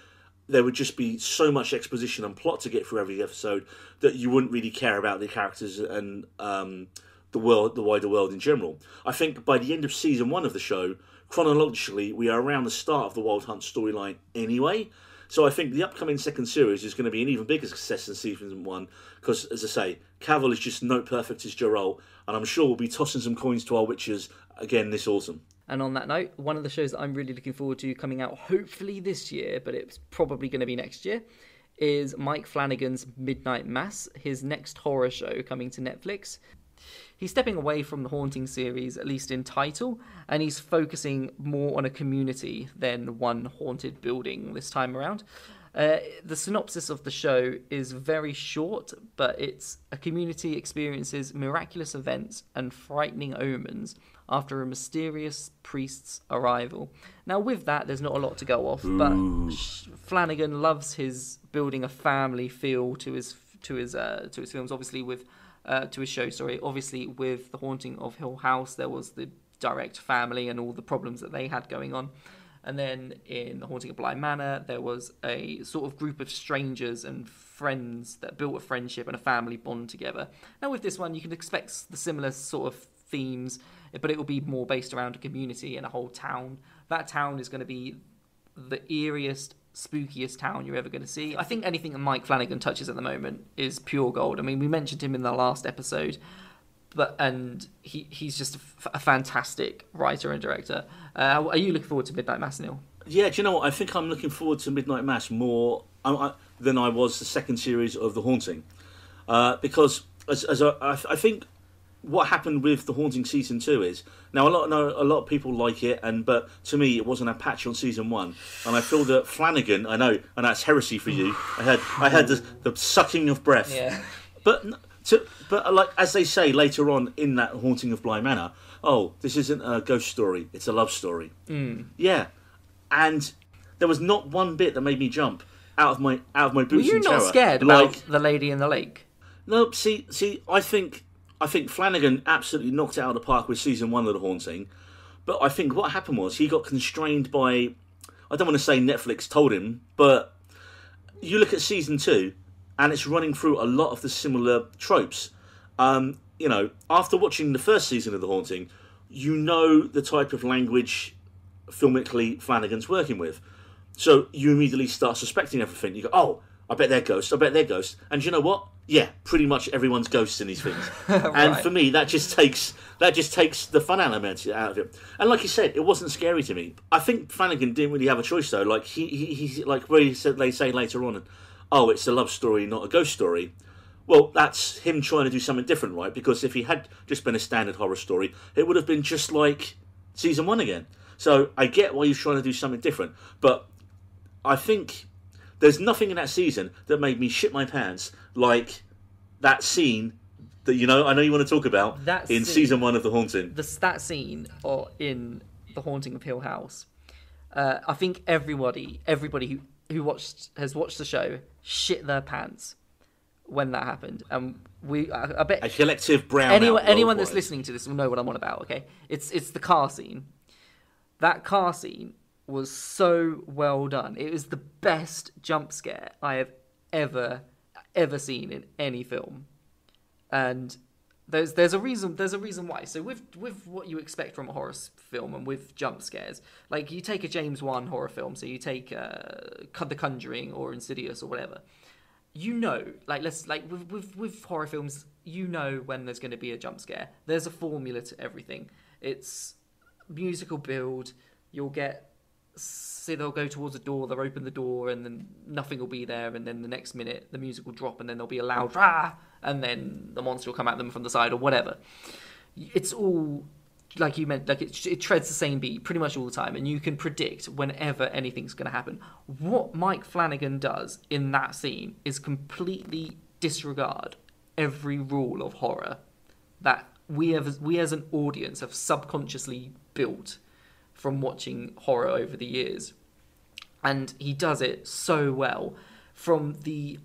there would just be so much exposition and plot to get through every episode that you wouldn't really care about the characters and um, the world, the wider world in general. I think by the end of season one of the show, chronologically, we are around the start of the Wild Hunt storyline anyway. So I think the upcoming second series is going to be an even bigger success than season one because, as I say, Cavill is just note perfect as Geralt, and I'm sure we'll be tossing some coins to our witches again this autumn. And on that note, one of the shows that I'm really looking forward to coming out hopefully this year, but it's probably going to be next year, is Mike Flanagan's Midnight Mass, his next horror show coming to Netflix. He's stepping away from the Haunting series, at least in title, and he's focusing more on a community than one haunted building this time around. Uh, the synopsis of the show is very short, but it's a community experiences miraculous events and frightening omens after a mysterious priest's arrival. Now, with that, there's not a lot to go off, but Flanagan loves his building a family feel to his to his uh, to his films. Obviously, with uh, to his show, sorry. Obviously, with the Haunting of Hill House, there was the direct family and all the problems that they had going on. And then in The Haunting of Bly Manor, there was a sort of group of strangers and friends that built a friendship and a family bond together. Now, with this one, you can expect the similar sort of themes, but it will be more based around a community and a whole town. That town is going to be the eeriest, spookiest town you're ever going to see. I think anything that Mike Flanagan touches at the moment is pure gold. I mean, we mentioned him in the last episode, but and he he's just a, f- a fantastic writer and director. Uh, are you looking forward to Midnight Mass, Neil? Yeah, do you know what? I think I'm looking forward to Midnight Mass more I, than I was the second series of The Haunting, uh, because as, as I, I think what happened with The Haunting season two is now a lot no, a lot of people like it, and but to me it wasn't a patch on season one, and I feel that Flanagan, I know, and that's heresy for you. I had I had the, the sucking of breath, Yeah. but to, but like as they say later on in that haunting of Bly Manor, oh, this isn't a ghost story; it's a love story. Mm. Yeah, and there was not one bit that made me jump out of my out of my Were boots you in not terror. scared like, about the lady in the lake? no, see, see, I think I think Flanagan absolutely knocked it out of the park with season one of the haunting, but I think what happened was he got constrained by I don't want to say Netflix told him, but you look at season two, and it's running through a lot of the similar tropes. Um, you know, after watching the first season of The Haunting, you know the type of language filmically Flanagan's working with. So you immediately start suspecting everything. You go, oh, I bet they're ghosts. I bet they're ghosts. And you know what? Yeah, pretty much everyone's ghosts in these things. And for me, that just takes that just takes the fun element out of it. And like you said, it wasn't scary to me. I think Flanagan didn't really have a choice though. Like he, he, he like where he said they say later on, oh, it's a love story, not a ghost story. Well, that's him trying to do something different, right? Because if he had just been a standard horror story, it would have been just like season one again. So I get why he's trying to do something different, but I think there's nothing in that season that made me shit my pants like that scene that you know I know you want to talk about That in scene- season one of The Haunting. the that scene or in the haunting of hill house uh, i think everybody everybody who, who watched has watched the show shit their pants when that happened and we i, I bet A collective brown. anyone anyone that's listening to this will know what i'm on about okay it's it's the car scene that car scene was so well done it was the best jump scare i have ever ever seen in any film and there's there's a reason there's a reason why. So with with what you expect from a horror film and with jump scares, like you take a James Wan horror film, so you take uh, The Conjuring or Insidious or whatever, you know, like let's like with with, with horror films, you know when there's going to be a jump scare. There's a formula to everything. It's musical build. You'll get say they'll go towards the door, they'll open the door, and then nothing will be there, and then the next minute the music will drop, and then there'll be a loud rah, and then the monster will come at them from the side or whatever. It's all like you meant, like it, it treads the same beat pretty much all the time, and you can predict whenever anything's going to happen. What Mike Flanagan does in that scene is completely disregard every rule of horror that we have, we as an audience have subconsciously built from watching horror over the years. And he does it so well. From the.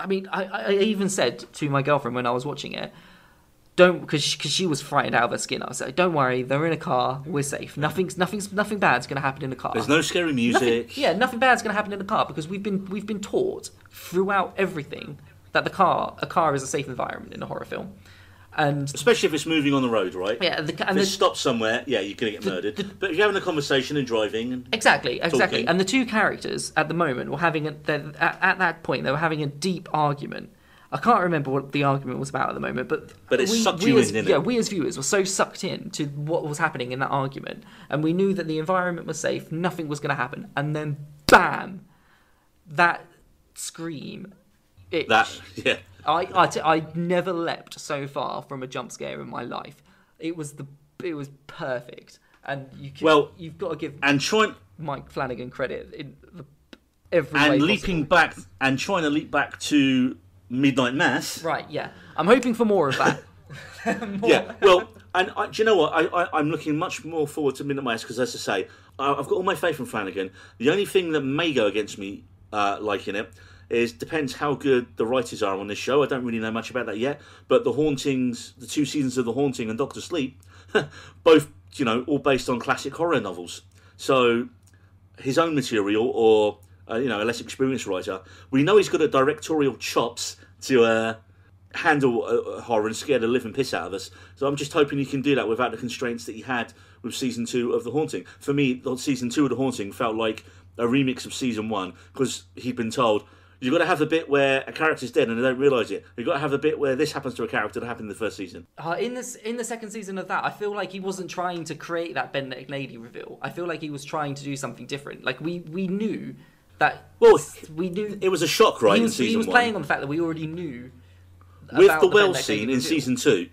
I mean, I, I even said to my girlfriend when I was watching it, don't because she, cause she was frightened out of her skin. I was like, "Don't worry, they're in a car. We're safe. Nothing's nothing's nothing bad's going to happen in the car. There's no scary Nothing, music. yeah, nothing bad's going to happen in the car because we've been we've been taught throughout everything that the car a car is a safe environment in a horror film, and Especially if it's moving on the road, right? yeah, the, If and it the, stops somewhere, yeah, you're gonna get murdered. but if you're having a conversation and driving, and Exactly, exactly. talking. And the two characters at the moment were having a, they're- at, at that point they were having a deep argument. I can't remember what the argument was about at the moment, but But it sucked we you as, in, didn't yeah, it? we as viewers were so sucked in to what was happening in that argument, and we knew that the environment was safe, nothing was going to happen, and then bam, that scream. Itch. that, yeah. I, I, t- I never leapt so far from a jump scare in my life. It was the it was perfect, and you can, Well, you've got to give And trying Mike Flanagan credit in the, every and leaping back and trying to leap back to Midnight Mass. Right, yeah. I'm hoping for more of that. More- Yeah, well, and I, do you know what? I, I, I'm looking much more forward to Midnight Mass because, as I say, I, I've got all my faith in Flanagan. The only thing that may go against me uh, liking it is depends how good the writers are on this show. I don't really know much about that yet, but the hauntings, the two seasons of the haunting and Doctor Sleep, both you know, all based on classic horror novels. So his own material or uh, you know a less experienced writer, we know he's got a directorial chops to uh, handle uh, horror and scare the living piss out of us. So I'm just hoping he can do that without the constraints that he had with season two of The Haunting. For me, season two of The Haunting felt like a remix of season one because he'd been told. You've got to have the bit where a character's dead and they don't realise it. You've got to have the bit where this happens to a character that happened in the first season. Uh, in this, in the second season of that, I feel like he wasn't trying to create that Ben Lady reveal. I feel like he was trying to do something different. Like we, we knew that. Well, we knew It was a shock, right? he in was, season he was playing on the fact that we already knew. with about the well scene in season two.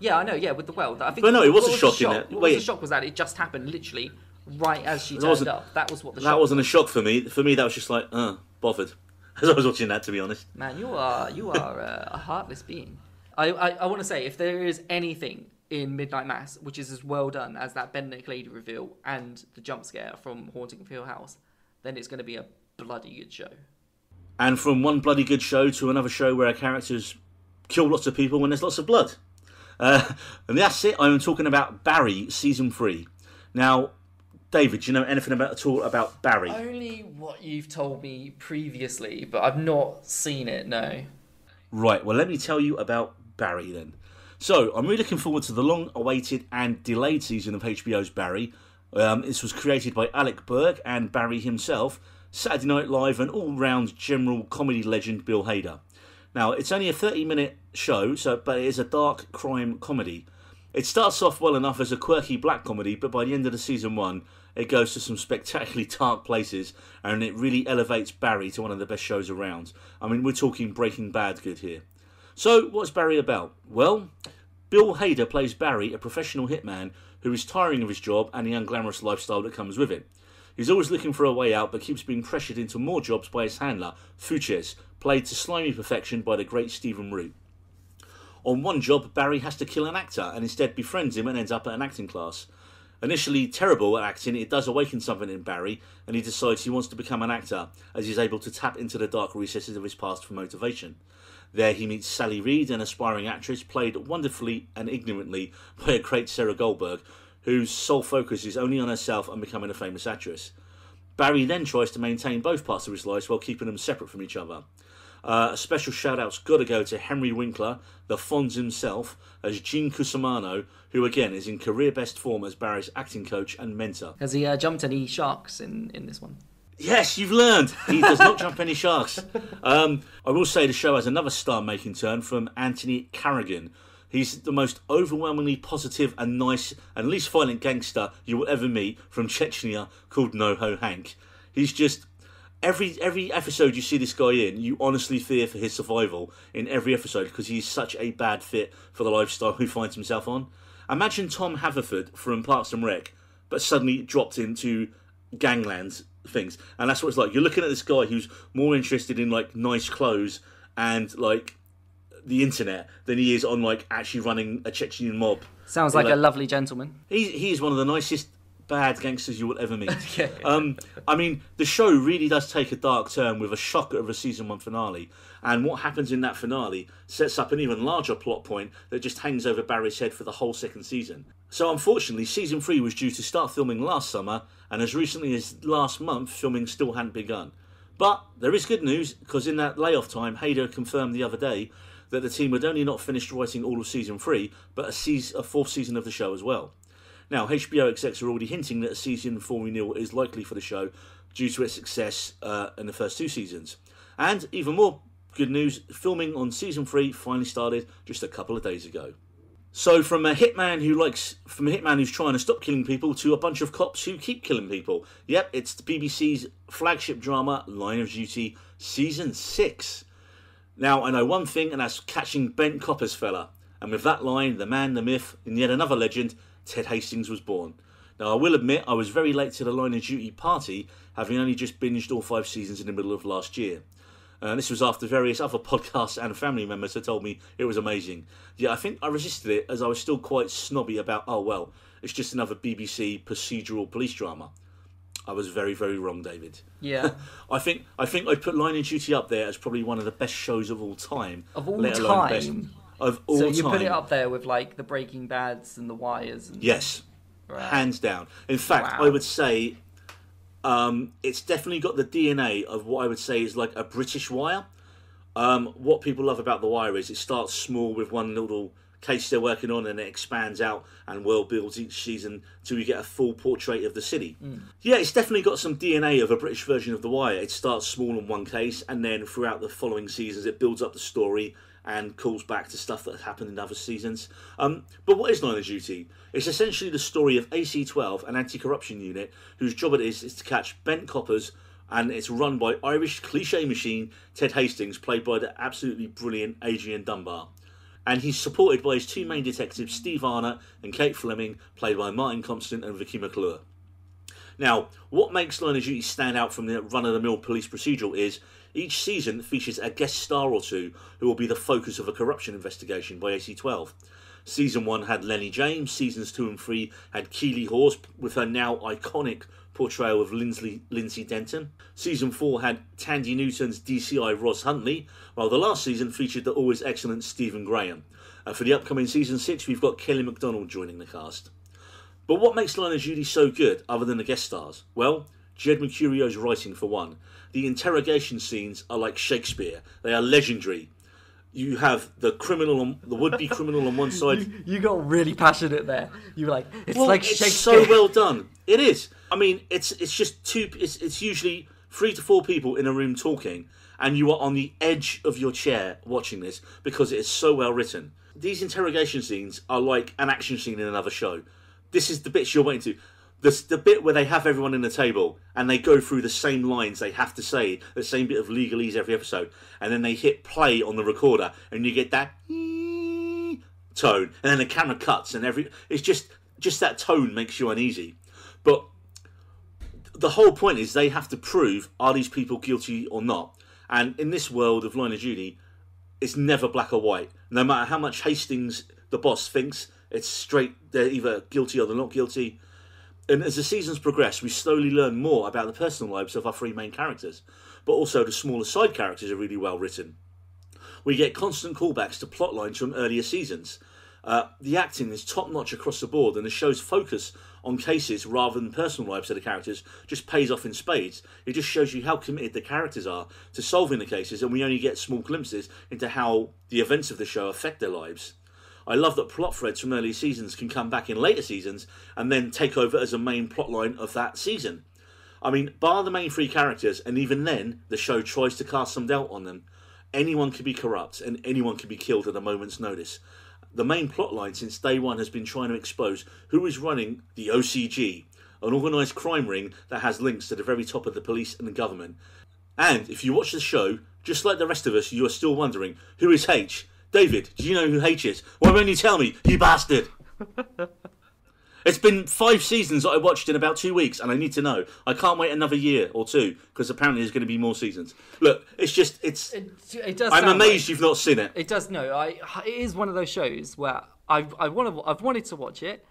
Yeah, I know. Yeah, with the well. I think. But no, it was a the shock in it. What Wait. was the shock was that it just happened literally right as she That turned up. That was what the That shock. wasn't a shock for me. For me, that was just like, uh, bothered. As I was watching that, to be honest. Man, you are you are uh, a heartless being. I I, I want to say if there is anything in Midnight Mass which is as well done as that Bent-Neck Lady reveal and the jump scare from Haunting of Hill House, then it's going to be a bloody good show. And from one bloody good show to another show where our characters kill lots of people when there's lots of blood. Uh, and that's it. I'm talking about Barry season three. Now, David, do you know anything about at all about Barry? Only what you've told me previously, but I've not seen it. No. Right, well, let me tell you about Barry then. So, I'm really looking forward to the long awaited and delayed season of HBO's Barry. Um, this was created by Alec Berg and Barry himself, Saturday Night Live, and all round general comedy legend Bill Hader. Now, it's only a 30 minute show, so but it is a dark crime comedy. It starts off well enough as a quirky black comedy, but by the end of the season one, it goes to some spectacularly dark places, and it really elevates Barry to one of the best shows around. I mean, we're talking Breaking Bad good here. So, what's Barry about? Well, Bill Hader plays Barry, a professional hitman who is tiring of his job and the unglamorous lifestyle that comes with it. He's always looking for a way out, but keeps being pressured into more jobs by his handler, Fuches, played to slimy perfection by the great Stephen Root. On one job, Barry has to kill an actor and instead befriends him and ends up at an acting class. Initially terrible at acting, it does awaken something in Barry, and he decides he wants to become an actor, as he's able to tap into the dark recesses of his past for motivation. There he meets Sally Reed, an aspiring actress played wonderfully and ignorantly by a great Sarah Goldberg, whose sole focus is only on herself and becoming a famous actress. Barry then tries to maintain both parts of his life while keeping them separate from each other. Uh, a special shout out's got to go to Henry Winkler, the Fonz himself, as Gene Cusimano, who again is in career best form as Barry's acting coach and mentor. Has he uh, jumped any sharks in, in this one? Yes, you've learned. He does not jump any sharks. Um, I will say the show has another star making turn from Anthony Carrigan. He's the most overwhelmingly positive and nice and least violent gangster you will ever meet from Chechnya called NoHo Hank. He's just every every episode you see this guy in, you honestly fear for his survival in every episode because he's such a bad fit for the lifestyle he finds himself on. Imagine Tom Haverford from Parks and Rec, but suddenly dropped into gangland things, and that's what it's like. You're looking at this guy who's more interested in like nice clothes and like the internet than he is on like actually running a Chechen mob. Sounds like a lovely gentleman. He he is one of the nicest bad gangsters you will ever meet. um, I mean, the show really does take a dark turn with a shocker of a season one finale, and what happens in that finale sets up an even larger plot point that just hangs over Barry's head for the whole second season. So, unfortunately, season three was due to start filming last summer, and as recently as last month, filming still hadn't begun. But there is good news because in that layoff time, Hader confirmed the other day that the team had only not finished writing all of season three, but a, season, a fourth season of the show as well. Now, HBO execs are already hinting that a season 4 renewal is likely for the show due to its success uh, in the first two seasons. And even more good news, filming on season 3 finally started just a couple of days ago. So from a hitman who likes from a hitman who's trying to stop killing people to a bunch of cops who keep killing people. Yep, it's the BBC's flagship drama Line of Duty season 6. Now, I know one thing and that's catching Bent Copper's fella. And with that line, the man, the myth, and yet another legend, Ted Hastings was born. Now, I will admit I was very late to the Line of Duty party, having only just binged all five seasons in the middle of last year. And this was after various other podcasts and family members had told me it was amazing. Yeah, I think I resisted it as I was still quite snobby about, oh well, it's just another BBC procedural police drama. I was very, very wrong, David. Yeah. I think I think I put Line of Duty up there as probably one of the best shows of all time. Of all let alone best- time? Of all so you time. put it up there with like the Breaking Bads and the Wires. And... Yes, Right. hands down. In fact, Wow. I would say um, it's definitely got the DNA of what I would say is like a British Wire. Um, what people love about The Wire is it starts small with one little case they're working on and it expands out and world builds each season till you get a full portrait of the city. Yeah, it's definitely got some DNA of a British version of The Wire. It starts small on one case and then throughout the following seasons it builds up the story and calls back to stuff that happened in other seasons. Um, but what is Line of Duty? It's essentially the story of AC12, an anti-corruption unit whose job it is is to catch bent coppers, and it's run by Irish cliche machine Ted Hastings, played by the absolutely brilliant Adrian Dunbar. And he's supported by his two main detectives, Steve Arnott and Kate Fleming, played by Martin Compston and Vicky McClure. Now, what makes Line of Duty stand out from the run of the mill police procedural is each season features a guest star or two who will be the focus of a corruption investigation by AC12. Season 1 had Lenny James, seasons 2 and 3 had Keely Hawes with her now iconic portrayal of Lindsay, Lindsay Denton. Season 4 had Thandie Newton's DCI Roz Huntley, while the last season featured the always excellent Stephen Graham. And for the upcoming season 6, we've got Kelly MacDonald joining the cast. But what makes Line of Duty so good, other than the guest stars? Well, Jed Mercurio's writing, for one. The interrogation scenes are like Shakespeare, they are legendary. You have the criminal, on, the would-be criminal on one side. You got really passionate there. You were like, it's Well, like it's so well done. It is. I mean, it's it's just two. It's, it's usually three to four people in a room talking, and you are on the edge of your chair watching this because it is so well written. These interrogation scenes are like an action scene in another show. This is the bits you're waiting to. The, the bit where they have everyone in the table and they go through the same lines they have to say, the same bit of legalese every episode, and then they hit play on the recorder and you get that tone, and then the camera cuts, and every it's just just that tone makes you uneasy. But the whole point is they have to prove are these people guilty or not. And in this world of Line of Duty, it's never black or white. No matter how much Hastings, the boss, thinks, it's straight. They're either guilty or they're not guilty. And as the seasons progress, we slowly learn more about the personal lives of our three main characters. But also the smaller side characters are really well written. We get constant callbacks to plot lines from earlier seasons. Uh, the acting is top notch across the board, and the show's focus on cases rather than personal lives of the characters just pays off in spades. It just shows you how committed the characters are to solving the cases, and we only get small glimpses into how the events of the show affect their lives. I love that plot threads from earlier seasons can come back in later seasons and then take over as a main plot line of that season. I mean, bar the main three characters, and even then, the show tries to cast some doubt on them. Anyone can be corrupt, and anyone can be killed at a moment's notice. The main plotline since day one has been trying to expose who is running the OCG, an organised crime ring that has links to the very top of the police and the government. And if you watch the show, just like the rest of us, you are still wondering who is H. David, do you know who H is? Why won't you tell me, you bastard? It's been five seasons that I watched in about two weeks, and I need to know. I can't wait another year or two because apparently there's going to be more seasons. Look, it's just it's. It, it does. I'm amazed like- you've not seen it. It does. No, I. It is one of those shows where I I want to. I've wanted to watch it,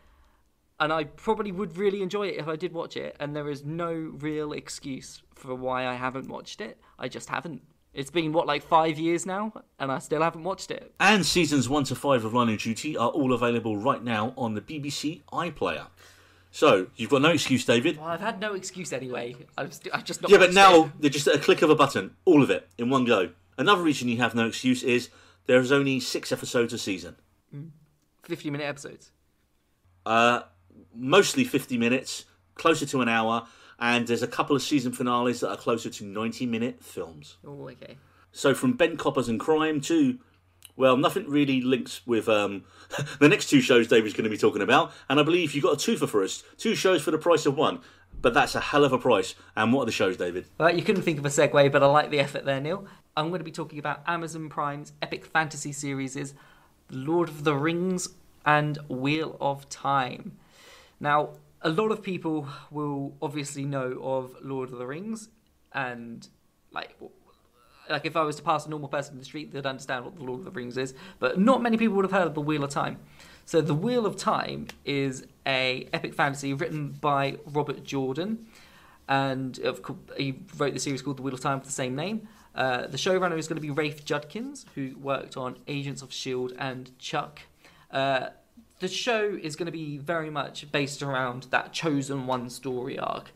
and I probably would really enjoy it if I did watch it. And there is no real excuse for why I haven't watched it. I just haven't. It's been what like five years now, and I still haven't watched it. And seasons one to five of Line of Duty are all available right now on the BBC iPlayer. So you've got no excuse, David. Well, I've had no excuse anyway. I've, st- I've just not. Yeah, but now it. they're just at a click of a button, all of it in one go. Another reason you have no excuse is there's only six episodes a season. fifty minute episodes. Uh, mostly 50 minutes, closer to an hour, and there's a couple of season finales that are closer to 90 minute films. Oh, okay. So from Ben Coppers and Crime to, well, nothing really links with um, the next two shows David's going to be talking about, and I believe you got a twofer for us, two shows for the price of one. But that's a hell of a price. And what are the shows, David? Well, you couldn't think of a segue, but I like the effort there, Neil. I'm going to be talking about Amazon Prime's epic fantasy series, Lord of the Rings and Wheel of Time. Now, a lot of people will obviously know of Lord of the Rings, and like, like if I was to pass a normal person in the street, they'd understand what the Lord of the Rings is. But not many people would have heard of the Wheel of Time. So, the Wheel of Time is a epic fantasy written by Robert Jordan and of course, he wrote the series called The Wheel of Time with the same name. Uh, the showrunner is going to be Rafe Judkins, who worked on Agents of S.H.I.E.L.D. and Chuck. Uh, the show is going to be very much based around that chosen one story arc.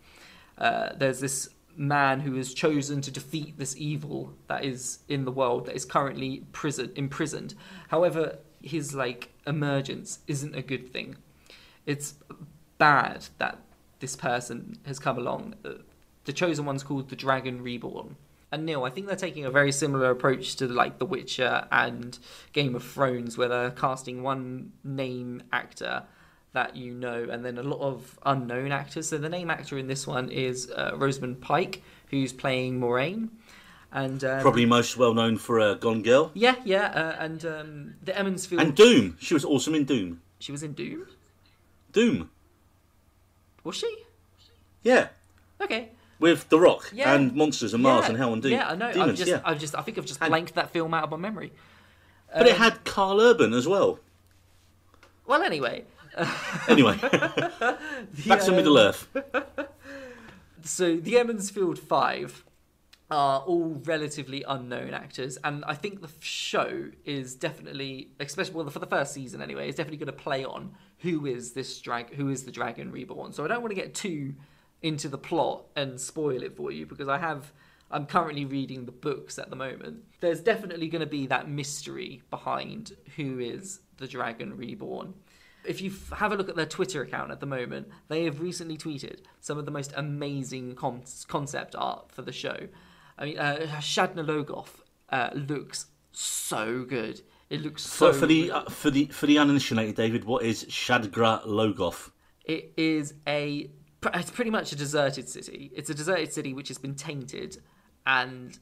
Uh, there's this man who is chosen to defeat this evil that is in the world that is currently prison imprisoned. However, his like emergence isn't a good thing. It's bad that this person has come along. Uh, The chosen one's called the Dragon Reborn. And Neil, I think they're taking a very similar approach to like The Witcher and Game of Thrones, where they're casting one name actor that you know, and then a lot of unknown actors. So the name actor in this one is uh, Rosamund Pike, who's playing Moiraine, and um, Probably most well known for uh, Gone Girl. yeah, yeah, uh, and um, the Emond's Field. And Doom. She was awesome in Doom. she was in Doom, Doom. was she? Yeah. Okay. With The Rock Yeah. and monsters and Mars yeah. and Hell and Doom. Yeah, I know. I've just, yeah. I've just, I think I've just And- blanked that film out of my memory. But it Um, had Karl Urban as well. Well, anyway, Anyway, back to Middle Earth. so the Emond's Field Five are all relatively unknown actors, and I think the show is definitely, especially well, for the first season anyway, is definitely going to play on who is this drag, who is the Dragon Reborn. So I don't want to get too into the plot and spoil it for you because I have. I'm currently reading the books at the moment. There's definitely going to be that mystery behind who is the Dragon Reborn. If you f- have a look at their Twitter account at the moment, they have recently tweeted some of the most amazing con- concept art for the show. I mean, uh, Shadar Logoth uh, looks so good. It looks so. For, for the uh, for the for the uninitiated, David, what is Shadar Logoth? It is a. It's pretty much a deserted city. It's a deserted city which has been tainted, and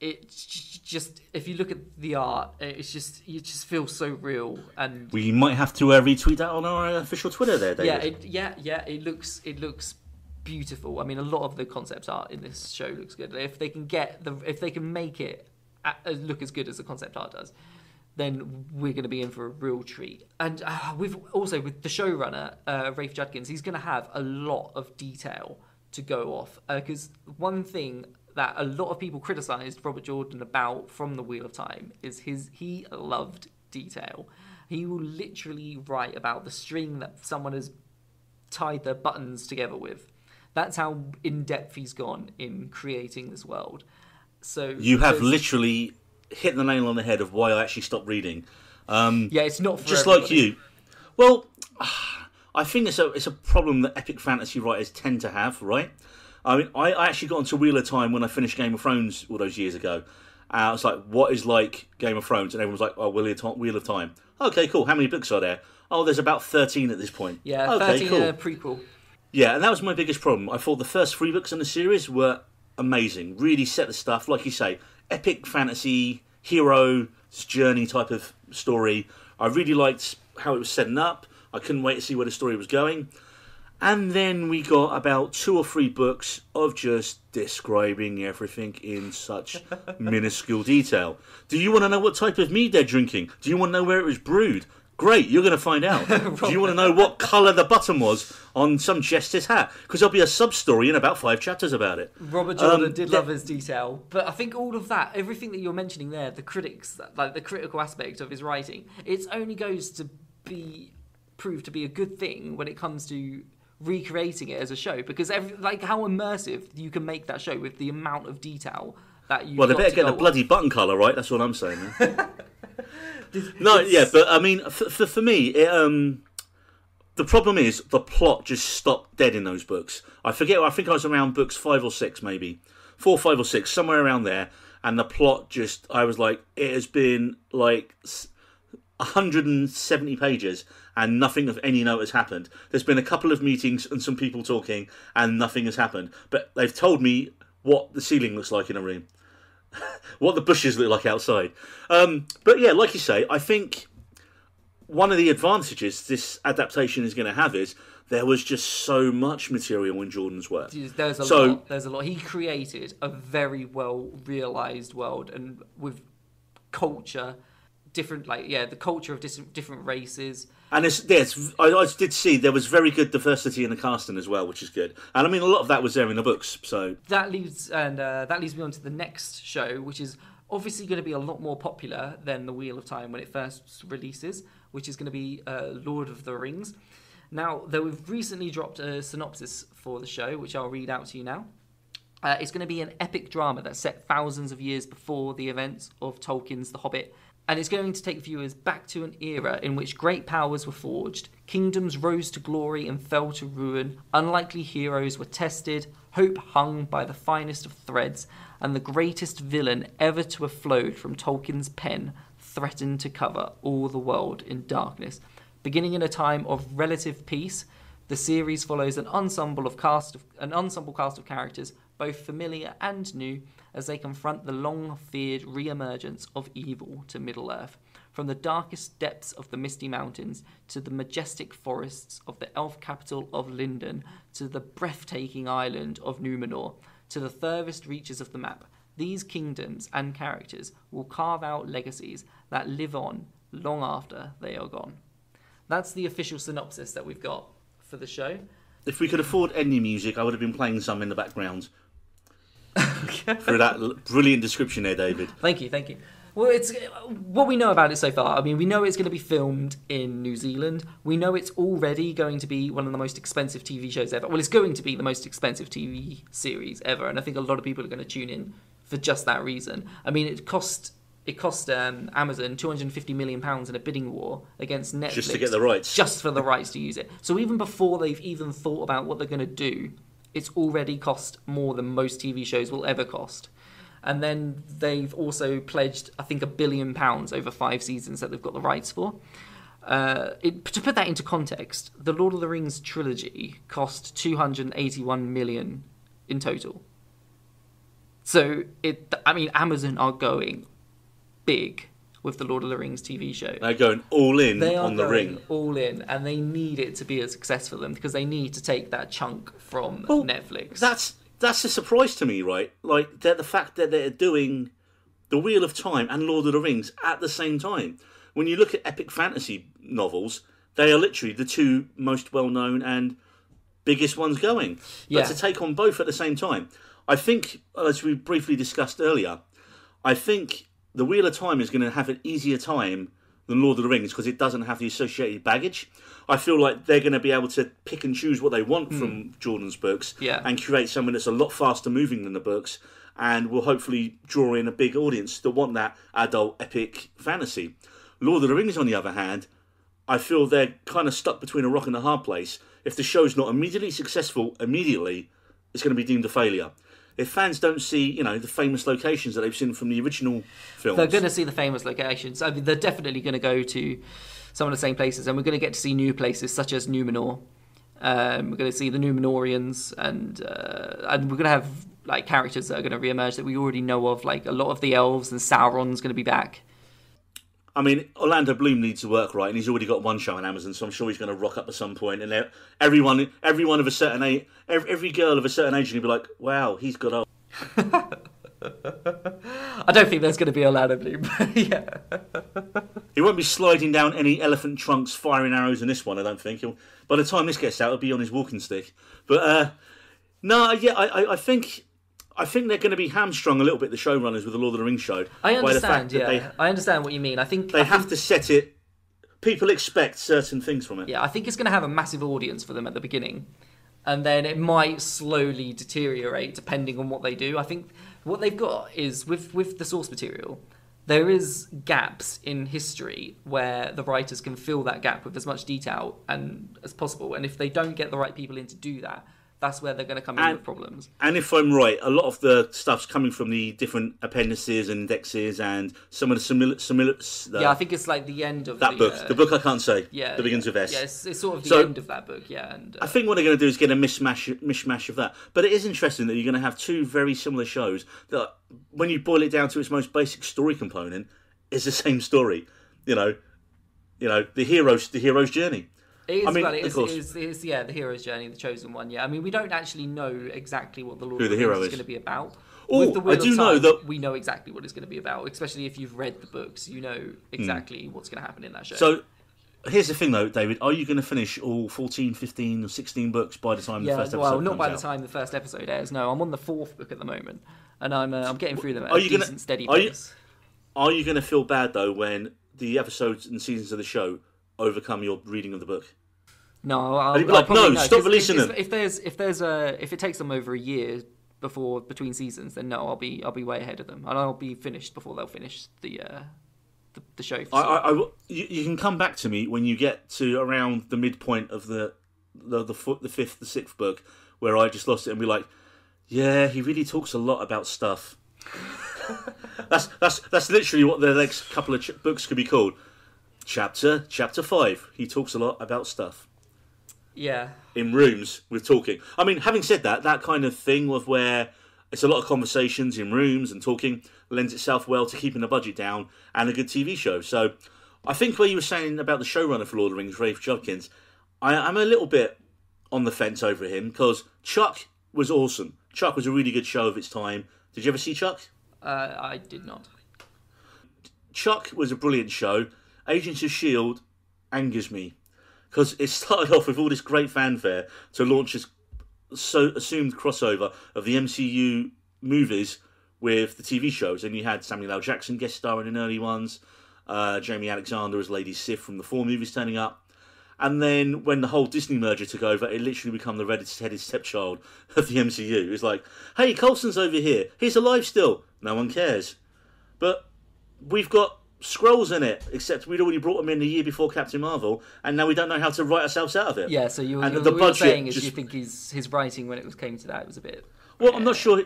it j- just if you look at the art, it's just you just feel so real and We might have to uh, retweet that on our official Twitter there, David. yeah, it, yeah, yeah. It looks it looks beautiful. I mean, a lot of the concept art in this show looks good. If they can get the if they can make it look as good as the concept art does, then we're going to be in for a real treat. And uh, we've also with the showrunner uh, Rafe Judkins, he's going to have a lot of detail to go off because one thing that a lot of people criticised Robert Jordan about from the Wheel of Time is his he loved detail. He will literally write about the string that someone has tied their buttons together with. That's how in depth he's gone in creating this world. So You have literally hit the nail on the head of why I actually stopped reading. Um, yeah, it's not just like you. Well, I think it's a it's a problem that epic fantasy writers tend to have, right? I mean, I, I actually got into Wheel of Time when I finished Game of Thrones all those years ago. And I was like, what is like Game of Thrones? And everyone was like, oh, Wheel of Time. Wheel of Time. Okay, cool. How many books are there? Oh, there's about 13 at this point. Yeah, okay, thirteen cool. a prequel. Yeah, and that was my biggest problem. I thought the first three books in the series were amazing. Really set the stuff, like you say, epic fantasy, hero's journey type of story. I really liked how it was setting up. I couldn't wait to see where the story was going. And then we got about two or three books of just describing everything in such minuscule detail. Do you want to know what type of mead they're drinking? Do you want to know where it was brewed? Great, you're going to find out. Do you want to know what colour the button was on some jester's hat? Because there'll be a sub story in about five chapters about it. Robert Jordan Um, did the- love his detail, but I think all of that, everything that you're mentioning there, the critics, like the critical aspect of his writing, it only goes to be proved to be a good thing when it comes to recreating it as a show because every, like how immersive you can make that show with the amount of detail that you Well, they better get the bloody button colour right. That's what I'm saying. no, yeah, but I mean, for, for, for me, it, um, the problem is the plot just stopped dead in those books. I forget. I think I was around books five or six, maybe four, five or six, somewhere around there. And the plot just, I was like, it has been like s- 170 pages and nothing of any note has happened. There's been a couple of meetings and some people talking and nothing has happened. But they've told me what the ceiling looks like in a room, what the bushes look like outside. Um, but yeah, like you say, I think one of the advantages this adaptation is going to have is there was just so much material in Jordan's work. There's a So- lot. There's a lot. He created a very well realized world, and with culture, different like yeah, the culture of different different races. And it's, yes, I, I did see there was very good diversity in the casting as well, which is good. And I mean, a lot of that was there in the books. So That leads and uh, that leads me on to the next show, which is obviously going to be a lot more popular than the Wheel of Time when it first releases, which is going to be uh, Lord of the Rings. Now, though we've recently dropped a synopsis for the show, which I'll read out to you now. Uh, it's going to be an epic drama that's set thousands of years before the events of Tolkien's The Hobbit, and it's going to take viewers back to an era in which great powers were forged, kingdoms rose to glory and fell to ruin, unlikely heroes were tested, hope hung by the finest of threads, and the greatest villain ever to have flowed from Tolkien's pen threatened to cover all the world in darkness. Beginning in a time of relative peace, the series follows an ensemble of cast of, an ensemble cast of characters, both familiar and new, as they confront the long-feared re-emergence of evil to Middle-earth. From the darkest depths of the Misty Mountains to the majestic forests of the elf capital of Lindon to the breathtaking island of Numenor to the furthest reaches of the map, these kingdoms and characters will carve out legacies that live on long after they are gone. That's the official synopsis that we've got for the show. if we could afford any music, I would have been playing some in the background. for that brilliant description there, David. Thank you, thank you. Well, it's what we know about it so far. I mean, we know it's going to be filmed in New Zealand. We know it's already going to be one of the most expensive TV shows ever. Well, it's going to be the most expensive TV series ever, and I think a lot of people are going to tune in for just that reason. I mean, it cost it cost um, Amazon 250 million pounds in a bidding war against Netflix Just to get the rights. just for the rights to use it. So even before they've even thought about what they're going to do, it's already cost more than most TV shows will ever cost. And then they've also pledged, I think, a billion pounds over five seasons that they've got the rights for. Uh, it, to put that into context, the Lord of the Rings trilogy cost 281 million in total. So it, I mean, Amazon are going big with the Lord of the Rings TV show. They're going all in They are on the going ring. all in, and they need it to be a success for them because they need to take that chunk from Well, Netflix. That's that's a surprise to me, right? Like that the fact that they're doing the Wheel of Time and Lord of the Rings at the same time. When you look at epic fantasy novels, they are literally the two most well known and biggest ones going. But Yeah. to take on both at the same time, I think, as we briefly discussed earlier, I think the Wheel of Time is going to have an easier time than Lord of the Rings because it doesn't have the associated baggage. I feel like they're going to be able to pick and choose what they want hmm. from Jordan's books Yeah. and create something that's a lot faster moving than the books and will hopefully draw in a big audience that want that adult epic fantasy. Lord of the Rings, on the other hand, I feel they're kind of stuck between a rock and a hard place. If the show's not immediately successful, immediately, it's going to be deemed a failure. If fans don't see, you know, the famous locations that they've seen from the original films, they're going to see the famous locations. I mean, they're definitely going to go to some of the same places, and we're going to get to see new places such as Numenor. Um, we're going to see the Numenorians, and uh, and we're going to have like characters that are going to reemerge that we already know of. Like a lot of the elves and Sauron's going to be back. I mean, Orlando Bloom needs to work right, and he's already got one show on Amazon, so I'm sure he's going to rock up at some point. And everyone, everyone of a certain age, every, every girl of a certain age, will be like, "Wow, he's got a." I don't think there's going to be a Orlando Bloom. yeah. He won't be sliding down any elephant trunks, firing arrows in this one. I don't think. He'll, by the time this gets out, he'll be on his walking stick. But uh, no, yeah, I, I, I think. I think they're going to be hamstrung a little bit, the showrunners with the Lord of the Rings show. I by the fact understand. that Yeah, they, I understand what you mean. I think they I have think- to set it. People expect certain things from it. Yeah, I think it's going to have a massive audience for them at the beginning, and then it might slowly deteriorate depending on what they do. I think what they've got is with with the source material, there is gaps in history where the writers can fill that gap with as much detail and as possible. And if they don't get the right people in to do that, that's where they're going to come in And- with problems. And if I'm right, a lot of the stuff's coming from the different appendices and indexes and some of the similar, yeah, I think it's like the end of that the, book. uh, the book I can't say. Yeah, that begins yeah. with S. Yeah, it's, it's sort of the So- end of that book. Yeah, and uh, I think what they're going to do is get a mishmash, mishmash of that. But it is interesting that you're going to have two very similar shows that, when you boil it down to its most basic story component, is the same story. You know, you know the hero's the hero's journey. It is, I mean, well, it is, course. it is, it is, yeah, the hero's journey, the chosen one. Yeah, I mean, we don't actually know exactly what the Lord Who of the the hero Rings is is. going to be about. Oh, With the I do of know that- we know exactly what it's going to be about. Especially if you've read the books, you know exactly what's going to happen in that show. So. Here's the thing, though, David. Are you going to finish all 14, 15, or 16 books by the time the first episode well, not by out? the time the first episode airs. No, I'm on the fourth book at the moment, and I'm uh, I'm getting through them at Are a you gonna- decent, steady are you- pace. Are you going to feel bad, though, when the episodes and seasons of the show overcome your reading of the book? No, I'll, I'll like, "No, stop releasing if, them." If there's if there's a if it takes them over a year before between seasons, then no, I'll be I'll be way ahead of them, and I'll be finished before they'll finish the uh, the, the show. I, I, I you, you can come back to me when you get to around the midpoint of the the the, foot, the fifth, the sixth book, where I just lost it and be like, yeah, he really talks a lot about stuff. that's that's that's literally what the next couple of ch- books could be called. Chapter chapter five. He talks a lot about stuff yeah, in rooms with talking. I mean, having said that, that kind of thing of where it's a lot of conversations in rooms and talking lends itself well to keeping the budget down and a good TV show. So I think where you were saying about the showrunner for Lord of the Rings, Rafe Judkins, I, I'm a little bit on the fence over him because Chuck was awesome. Chuck was a really good show of its time. Did you ever see Chuck? uh, I did not. Chuck was a brilliant show. Agents of S.H.I.E.L.D. Angers me because it started off with all this great fanfare to launch this so assumed crossover of the MCU movies with the TV shows, and you had Samuel L. Jackson guest starring in early ones, uh, Jaimie Alexander as Lady Sif from the Thor movies turning up. And then when the whole Disney merger took over, it literally became the red-headed stepchild of the MCU. It's like, hey, Coulson's over here. He's alive still. No one cares. But we've got Skrulls in it, except we'd already brought them in the year before Captain Marvel, and now we don't know how to write ourselves out of it. Yeah, so you, And you, the budget saying is just- you think his his writing when it was came to that was a bit, Well, I'm not sure.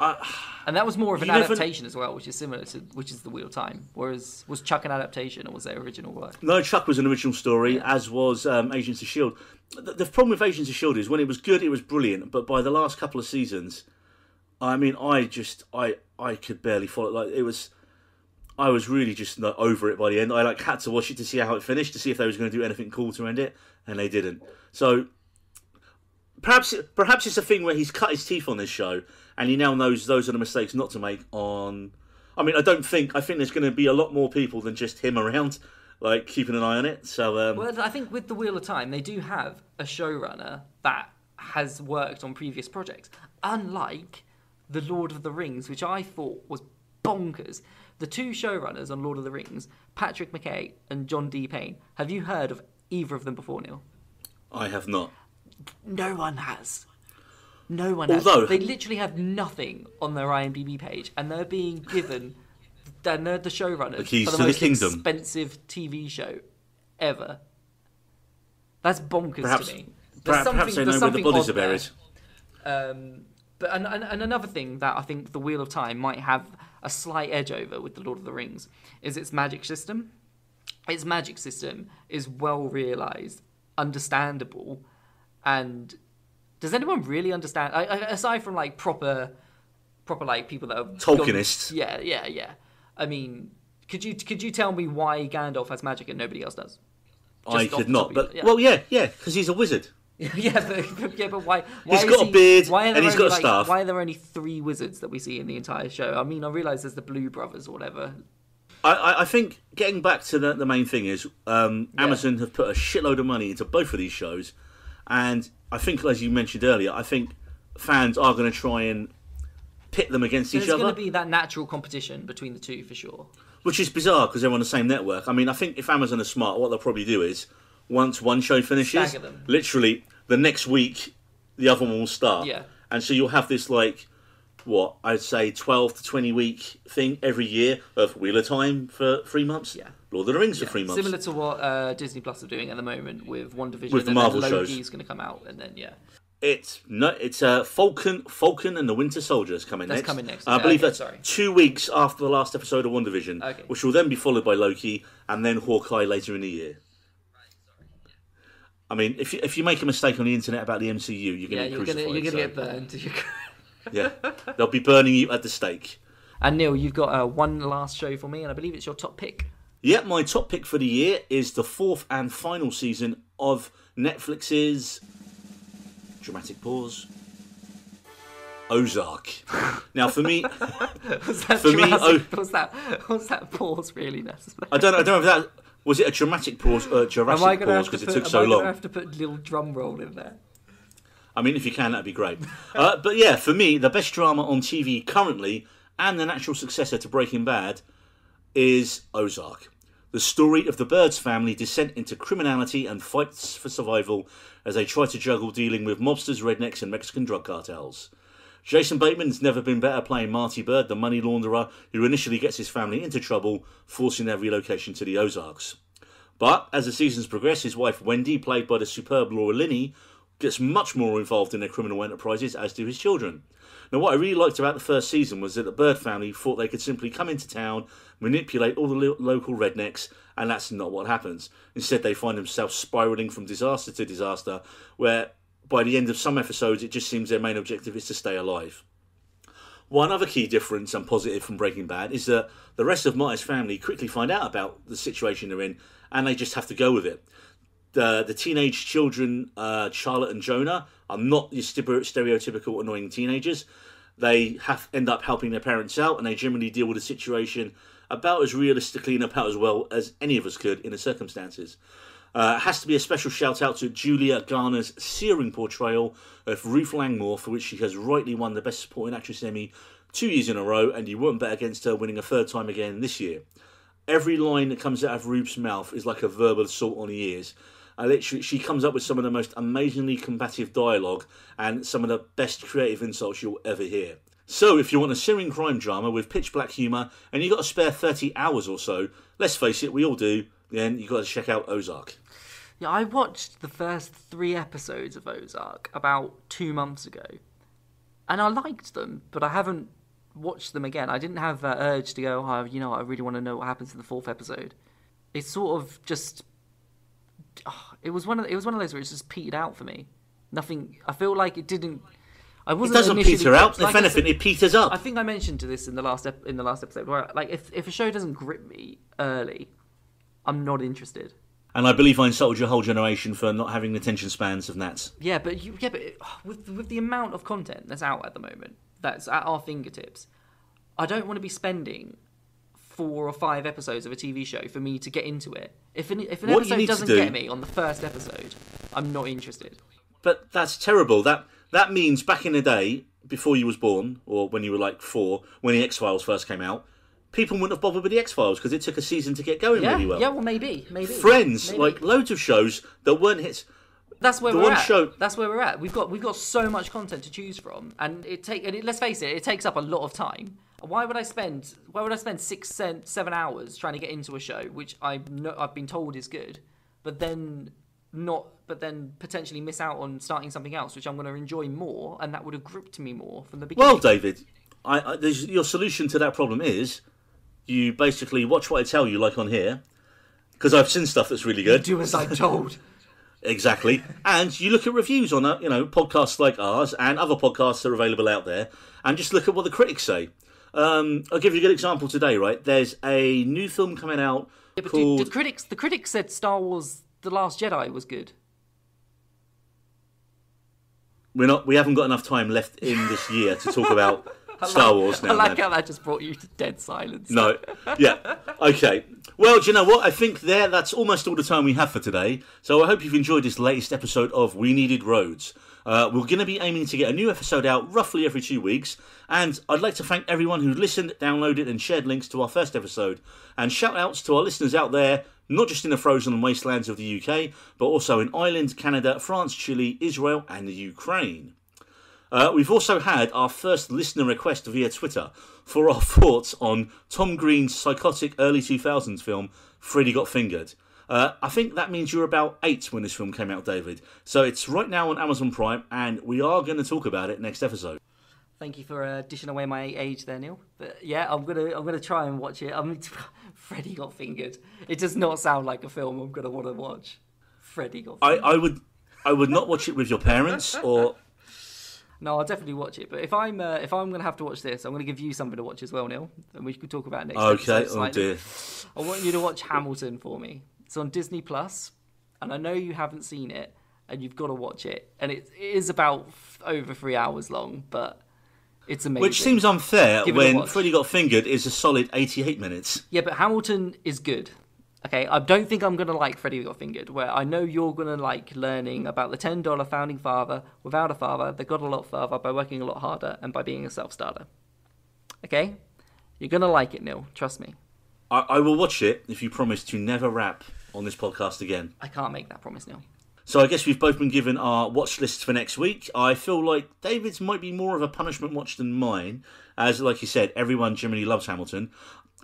and that was more of an You never- adaptation as well, which is similar to which is the Wheel of Time. Whereas was Chuck an adaptation or was it original work? No, Chuck was an original story, as was um, Agents of Shield. The, the problem with Agents of Shield is when it was good, it was brilliant. But by the last couple of seasons, I mean, I just I I could barely follow. It. Like it was, I was really just like, over it by the end. I like had to watch it to see how it finished, to see if they was going to do anything cool to end it, and they didn't. So perhaps perhaps it's a thing where he's cut his teeth on this show, and he now knows those are the mistakes not to make on. I mean, I don't think I think there's going to be a lot more people than just him around, like keeping an eye on it. So um, Well, I think with the Wheel of Time, they do have a showrunner that has worked on previous projects, unlike the Lord of the Rings, which I thought was bonkers. The two showrunners on Lord of the Rings, Patrick McKay and John D. Payne. Have you heard of either of them before, Neil? I have not. No one has. No one Although- has. They literally have nothing on their IMDb page, and they're being given they're the the showrunners The keys for the to the most kingdom. expensive TV show ever. That's bonkers Perhaps, to me. There's perhaps, something- perhaps they know where the bodies are buried. Um, but and, and, and another thing that I think the Wheel of Time might have a slight edge over with the Lord of the Rings is its magic system. Its magic system is well realized, understandable, and does anyone really understand? I, I, aside from like proper, proper like people that are Tolkienists. yeah, yeah, yeah. I mean, could you could you tell me why Gandalf has magic and nobody else does? I Just off could not. top of your- But yeah. well, yeah, yeah, because he's a wizard. yeah, but, yeah, but why? why He's got a beard why are and there he's only, got a like, staff. Why are there only three wizards that we see in the entire show? I mean, I realise there's the Blue Brothers or whatever. I, I, think getting back to the, the main thing is um, Amazon have put a shitload of money into both of these shows, and I think, as you mentioned earlier, I think fans are going to try and pit them against There's each other. There's going to be that natural competition between the two for sure. which is bizarre because they're on the same network. I mean, I think if Amazon are smart, what they'll probably do is once one show finishes, them. literally the next week the other one will start. Yeah. And so you'll have this like what I'd say twelve to twenty week thing every year of Wheel of Time for three months. Yeah. Lord of the Rings Yeah. for three months. Similar to what uh, Disney Plus are doing at the moment with WandaVision With the and Marvel then shows. Loki's going to come out, and then yeah, It's no, it's uh, Falcon, Falcon and the Winter Soldiers coming That's next. coming next, I okay, believe okay, that's sorry. two weeks after the last episode of WandaVision, Okay. which will then be followed by Loki and then Hawkeye later in the year. I mean, if you, if you make a mistake on the internet about the MCU, you're yeah, going to you're gonna you're gonna so, get burned. Yeah, they'll be burning you at the stake. and Neil, you've got uh, one last show for me, and I believe it's your top pick. Yeah, my top pick for the year is the fourth and final season of Netflix's dramatic pause. Ozark. Now, for me, Was that For me, oh- was that was that pause really necessary? I don't, I don't know if that was it a dramatic pause, uh, I Jurassic pause because it took so I gonna have to put a little drum roll in there? I mean, if you can, that'd be great. uh, but yeah, for me, the best drama on TV currently, and the natural successor to Breaking Bad, is Ozark. The story of the Byrdes family descent into criminality and fights for survival as they try to juggle dealing with mobsters, rednecks, and Mexican drug cartels. Jason Bateman's never been better playing Marty Byrde, the money launderer who initially gets his family into trouble, forcing their relocation to the Ozarks. But as the seasons progress, his wife Wendy, played by the superb Laura Linney, gets much more involved in their criminal enterprises, as do his children. Now, what I really liked about the first season was that the Byrde family thought they could simply come into town, manipulate all the lo- local rednecks, and that's not what happens. Instead, they find themselves spiraling from disaster to disaster, where by the end of some episodes, it just seems their main objective is to stay alive. One other key difference and positive from Breaking Bad is that the rest of Marty's family quickly find out about the situation they're in and they just have to go with it. The, the teenage children, uh, Charlotte and Jonah, are not your stereotypical annoying teenagers. They have end up helping their parents out and they generally deal with the situation about as realistically and about as well as any of us could in the circumstances. Uh, has to be a special shout out to Julia Garner's searing portrayal of Ruth Langmore, for which she has rightly won the Best Supporting Actress Emmy two years in a row, and you wouldn't bet against her winning a third time again this year. Every line that comes out of Ruth's mouth is like a verbal assault on the ears. I literally, she comes up with some of the most amazingly combative dialogue and some of the best creative insults you'll ever hear. So, if you want a searing crime drama with pitch black humour and you've got a spare 30 hours or so, let's face it, we all do, then you've got to check out Ozark. Yeah, I watched the first three episodes of Ozark about two months ago, and I liked them, but I haven't watched them again. I didn't have that urge to go, oh, you know, I really want to know what happens in the fourth episode. It's sort of just, oh, it was one of it was one of those where it's just petered out for me. Nothing. I feel like it didn't. I It wasn't. doesn't peter out. Like if anything, it peters up. I think I mentioned to this in the last ep- in the last episode where like if if a show doesn't grip me early, I'm not interested. And I believe I insulted your whole generation for not having the attention spans of gnats. Yeah, but you, yeah, but it- with with the amount of content that's out at the moment, that's at our fingertips, I don't want to be spending four or five episodes of a TV show for me to get into it. If an if an What episode doesn't do- get me on the first episode, I'm not interested. But that's terrible. That that means back in the day, before you was born, or when you were like four, when the X Files first came out, people wouldn't have bothered with the X Files because it took a season to get going Yeah, really well. yeah, well maybe, maybe. Friends, maybe. like loads of shows that weren't hits. That's where The we're one at. show- That's where we're at. We've got we've got so much content to choose from, and it take and it, let's face it, it takes up a lot of time. Why would I spend Why would I spend six, se- seven hours trying to get into a show which I know I've been told is good, but then not, but then potentially miss out on starting something else which I'm going to enjoy more, and that would have gripped me more from the beginning. Well, David, I, I, your solution to that problem is you basically watch what I tell you, like on here, because I've seen stuff that's really good. do as I'm told. Exactly. And you look at reviews on uh, you know podcasts like ours and other podcasts that are available out there, and just look at what the critics say. Um, I'll give you a good example today. Right, there's a new film coming out Yeah, but called. dude, the critics the critics said Star Wars: The Last Jedi was good. We're not. We haven't got enough time left in this year to talk about Star Wars now. I like man. how that just brought you to dead silence. No. Yeah. Okay. Well, do you know what? I think there that's almost all the time we have for today. So I hope you've enjoyed this latest episode of We Needed Roads. Uh, we're going to be aiming to get a new episode out roughly every two weeks, and I'd like to thank everyone who listened, downloaded, and shared links to our first episode. And shout outs to our listeners out there, not just in the frozen wastelands of the UK, but also in Ireland, Canada, France, Chile, Israel, and the Ukraine. Uh, we've also had our first listener request via Twitter for our thoughts on Tom Green's psychotic early 2000s film, Freddy Got Fingered. Uh, I think that means you were about eight when this film came out, David. So it's right now on Amazon Prime, and we are going to talk about it next episode. Thank you for uh, dishing away my age there, Neil. But yeah, I'm gonna I'm gonna try and watch it. I mean, Freddy got fingered. It does not sound like a film I'm gonna want to watch. Freddy got. I, I would, I would not watch it with your parents, or No, I'll definitely watch it. But if I'm uh, if I'm gonna have to watch this, I'm gonna give you something to watch as well, Neil, and we could talk about it next. okay. Oh slightly. dear. I want you to watch Hamilton for me. It's on Disney Plus, and I know you haven't seen it, and you've got to watch it. And it, it is about f- over three hours long, but it's amazing. Which seems unfair Give when. Freddy Got Fingered is a solid 88 minutes. Yeah, but Hamilton is good. Okay, I don't think I'm gonna like Freddy Got Fingered, where I know you're gonna like learning about the ten dollar founding father without a father that got a lot further by working a lot harder and by being a self starter. Okay, you're gonna like it, Neil. Trust me. I, I will watch it if you promise to never rap on this podcast again. I can't make that promise, Neil. So I guess we've both been given our watch lists for next week. I feel like David's might be more of a punishment watch than mine, as like you said, everyone generally loves Hamilton.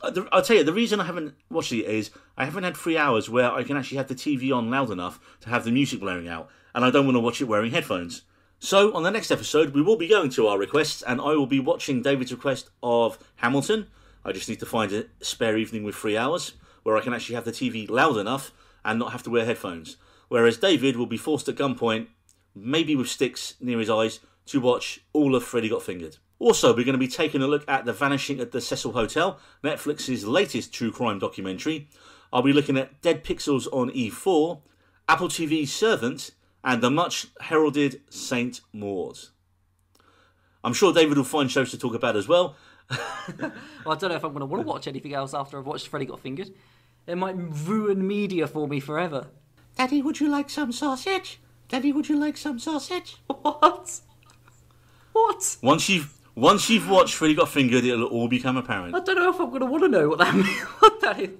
Uh, I'll tell you, the reason I haven't watched it is I haven't had three hours where I can actually have the TV on loud enough to have the music blaring out, and I don't want to watch it wearing headphones. So on the next episode, we will be going to our requests, and I will be watching David's request of Hamilton. I just need to find a spare evening with three hours where I can actually have the TV loud enough and not have to wear headphones. Whereas David will be forced at gunpoint, maybe with sticks near his eyes, to watch all of Freddy Got Fingered. Also, we're going to be taking a look at The Vanishing at the Cecil Hotel, Netflix's latest true crime documentary. I'll be looking at Dead Pixels on E4, Apple TV's Servant, and the much heralded Saint Maud. I'm sure David will find shows to talk about as well. Well, I don't know if I'm gonna want to watch anything else after I've watched Freddy Got Fingered. It might ruin media for me forever. Daddy, would you like some sausage? Daddy, would you like some sausage? What? What? Once you've once you've watched Freddy Got Fingered, it'll all become apparent. I don't know if I'm gonna want to know what that means. What that is.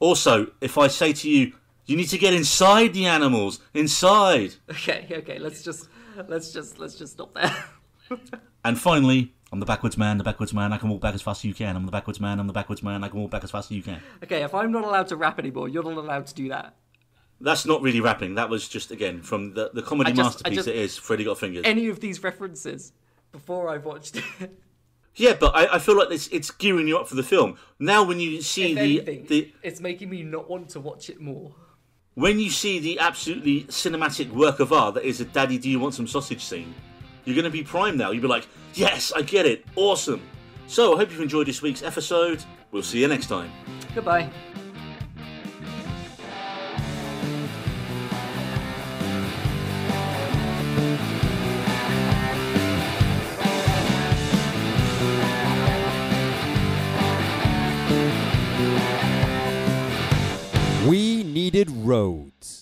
Also, if I say to you, you need to get inside the animals, inside. Okay, okay. Let's just let's just let's just stop there. And finally, I'm the backwards man, the backwards man. I can walk back as fast as you can. I'm the backwards man, I'm the backwards man. I can walk back as fast as you can. okay, if I'm not allowed to rap anymore, you're not allowed to do that. That's not really rapping. That was just again from the, the comedy I just- I masterpiece just- that is Freddy Got Fingered. Any of these references before I've watched it. yeah, but I, I feel like it's it's gearing you up for the film. Now, when you see if the anything, the it's making me not want to watch it more. when you see the absolutely cinematic work of art that is a "Daddy, do you want some sausage?" scene, you're going to be primed now. You'll be like, "Yes, I get it. Awesome." So I hope you've enjoyed this week's episode. We'll see you next time. Goodbye. Needed roads.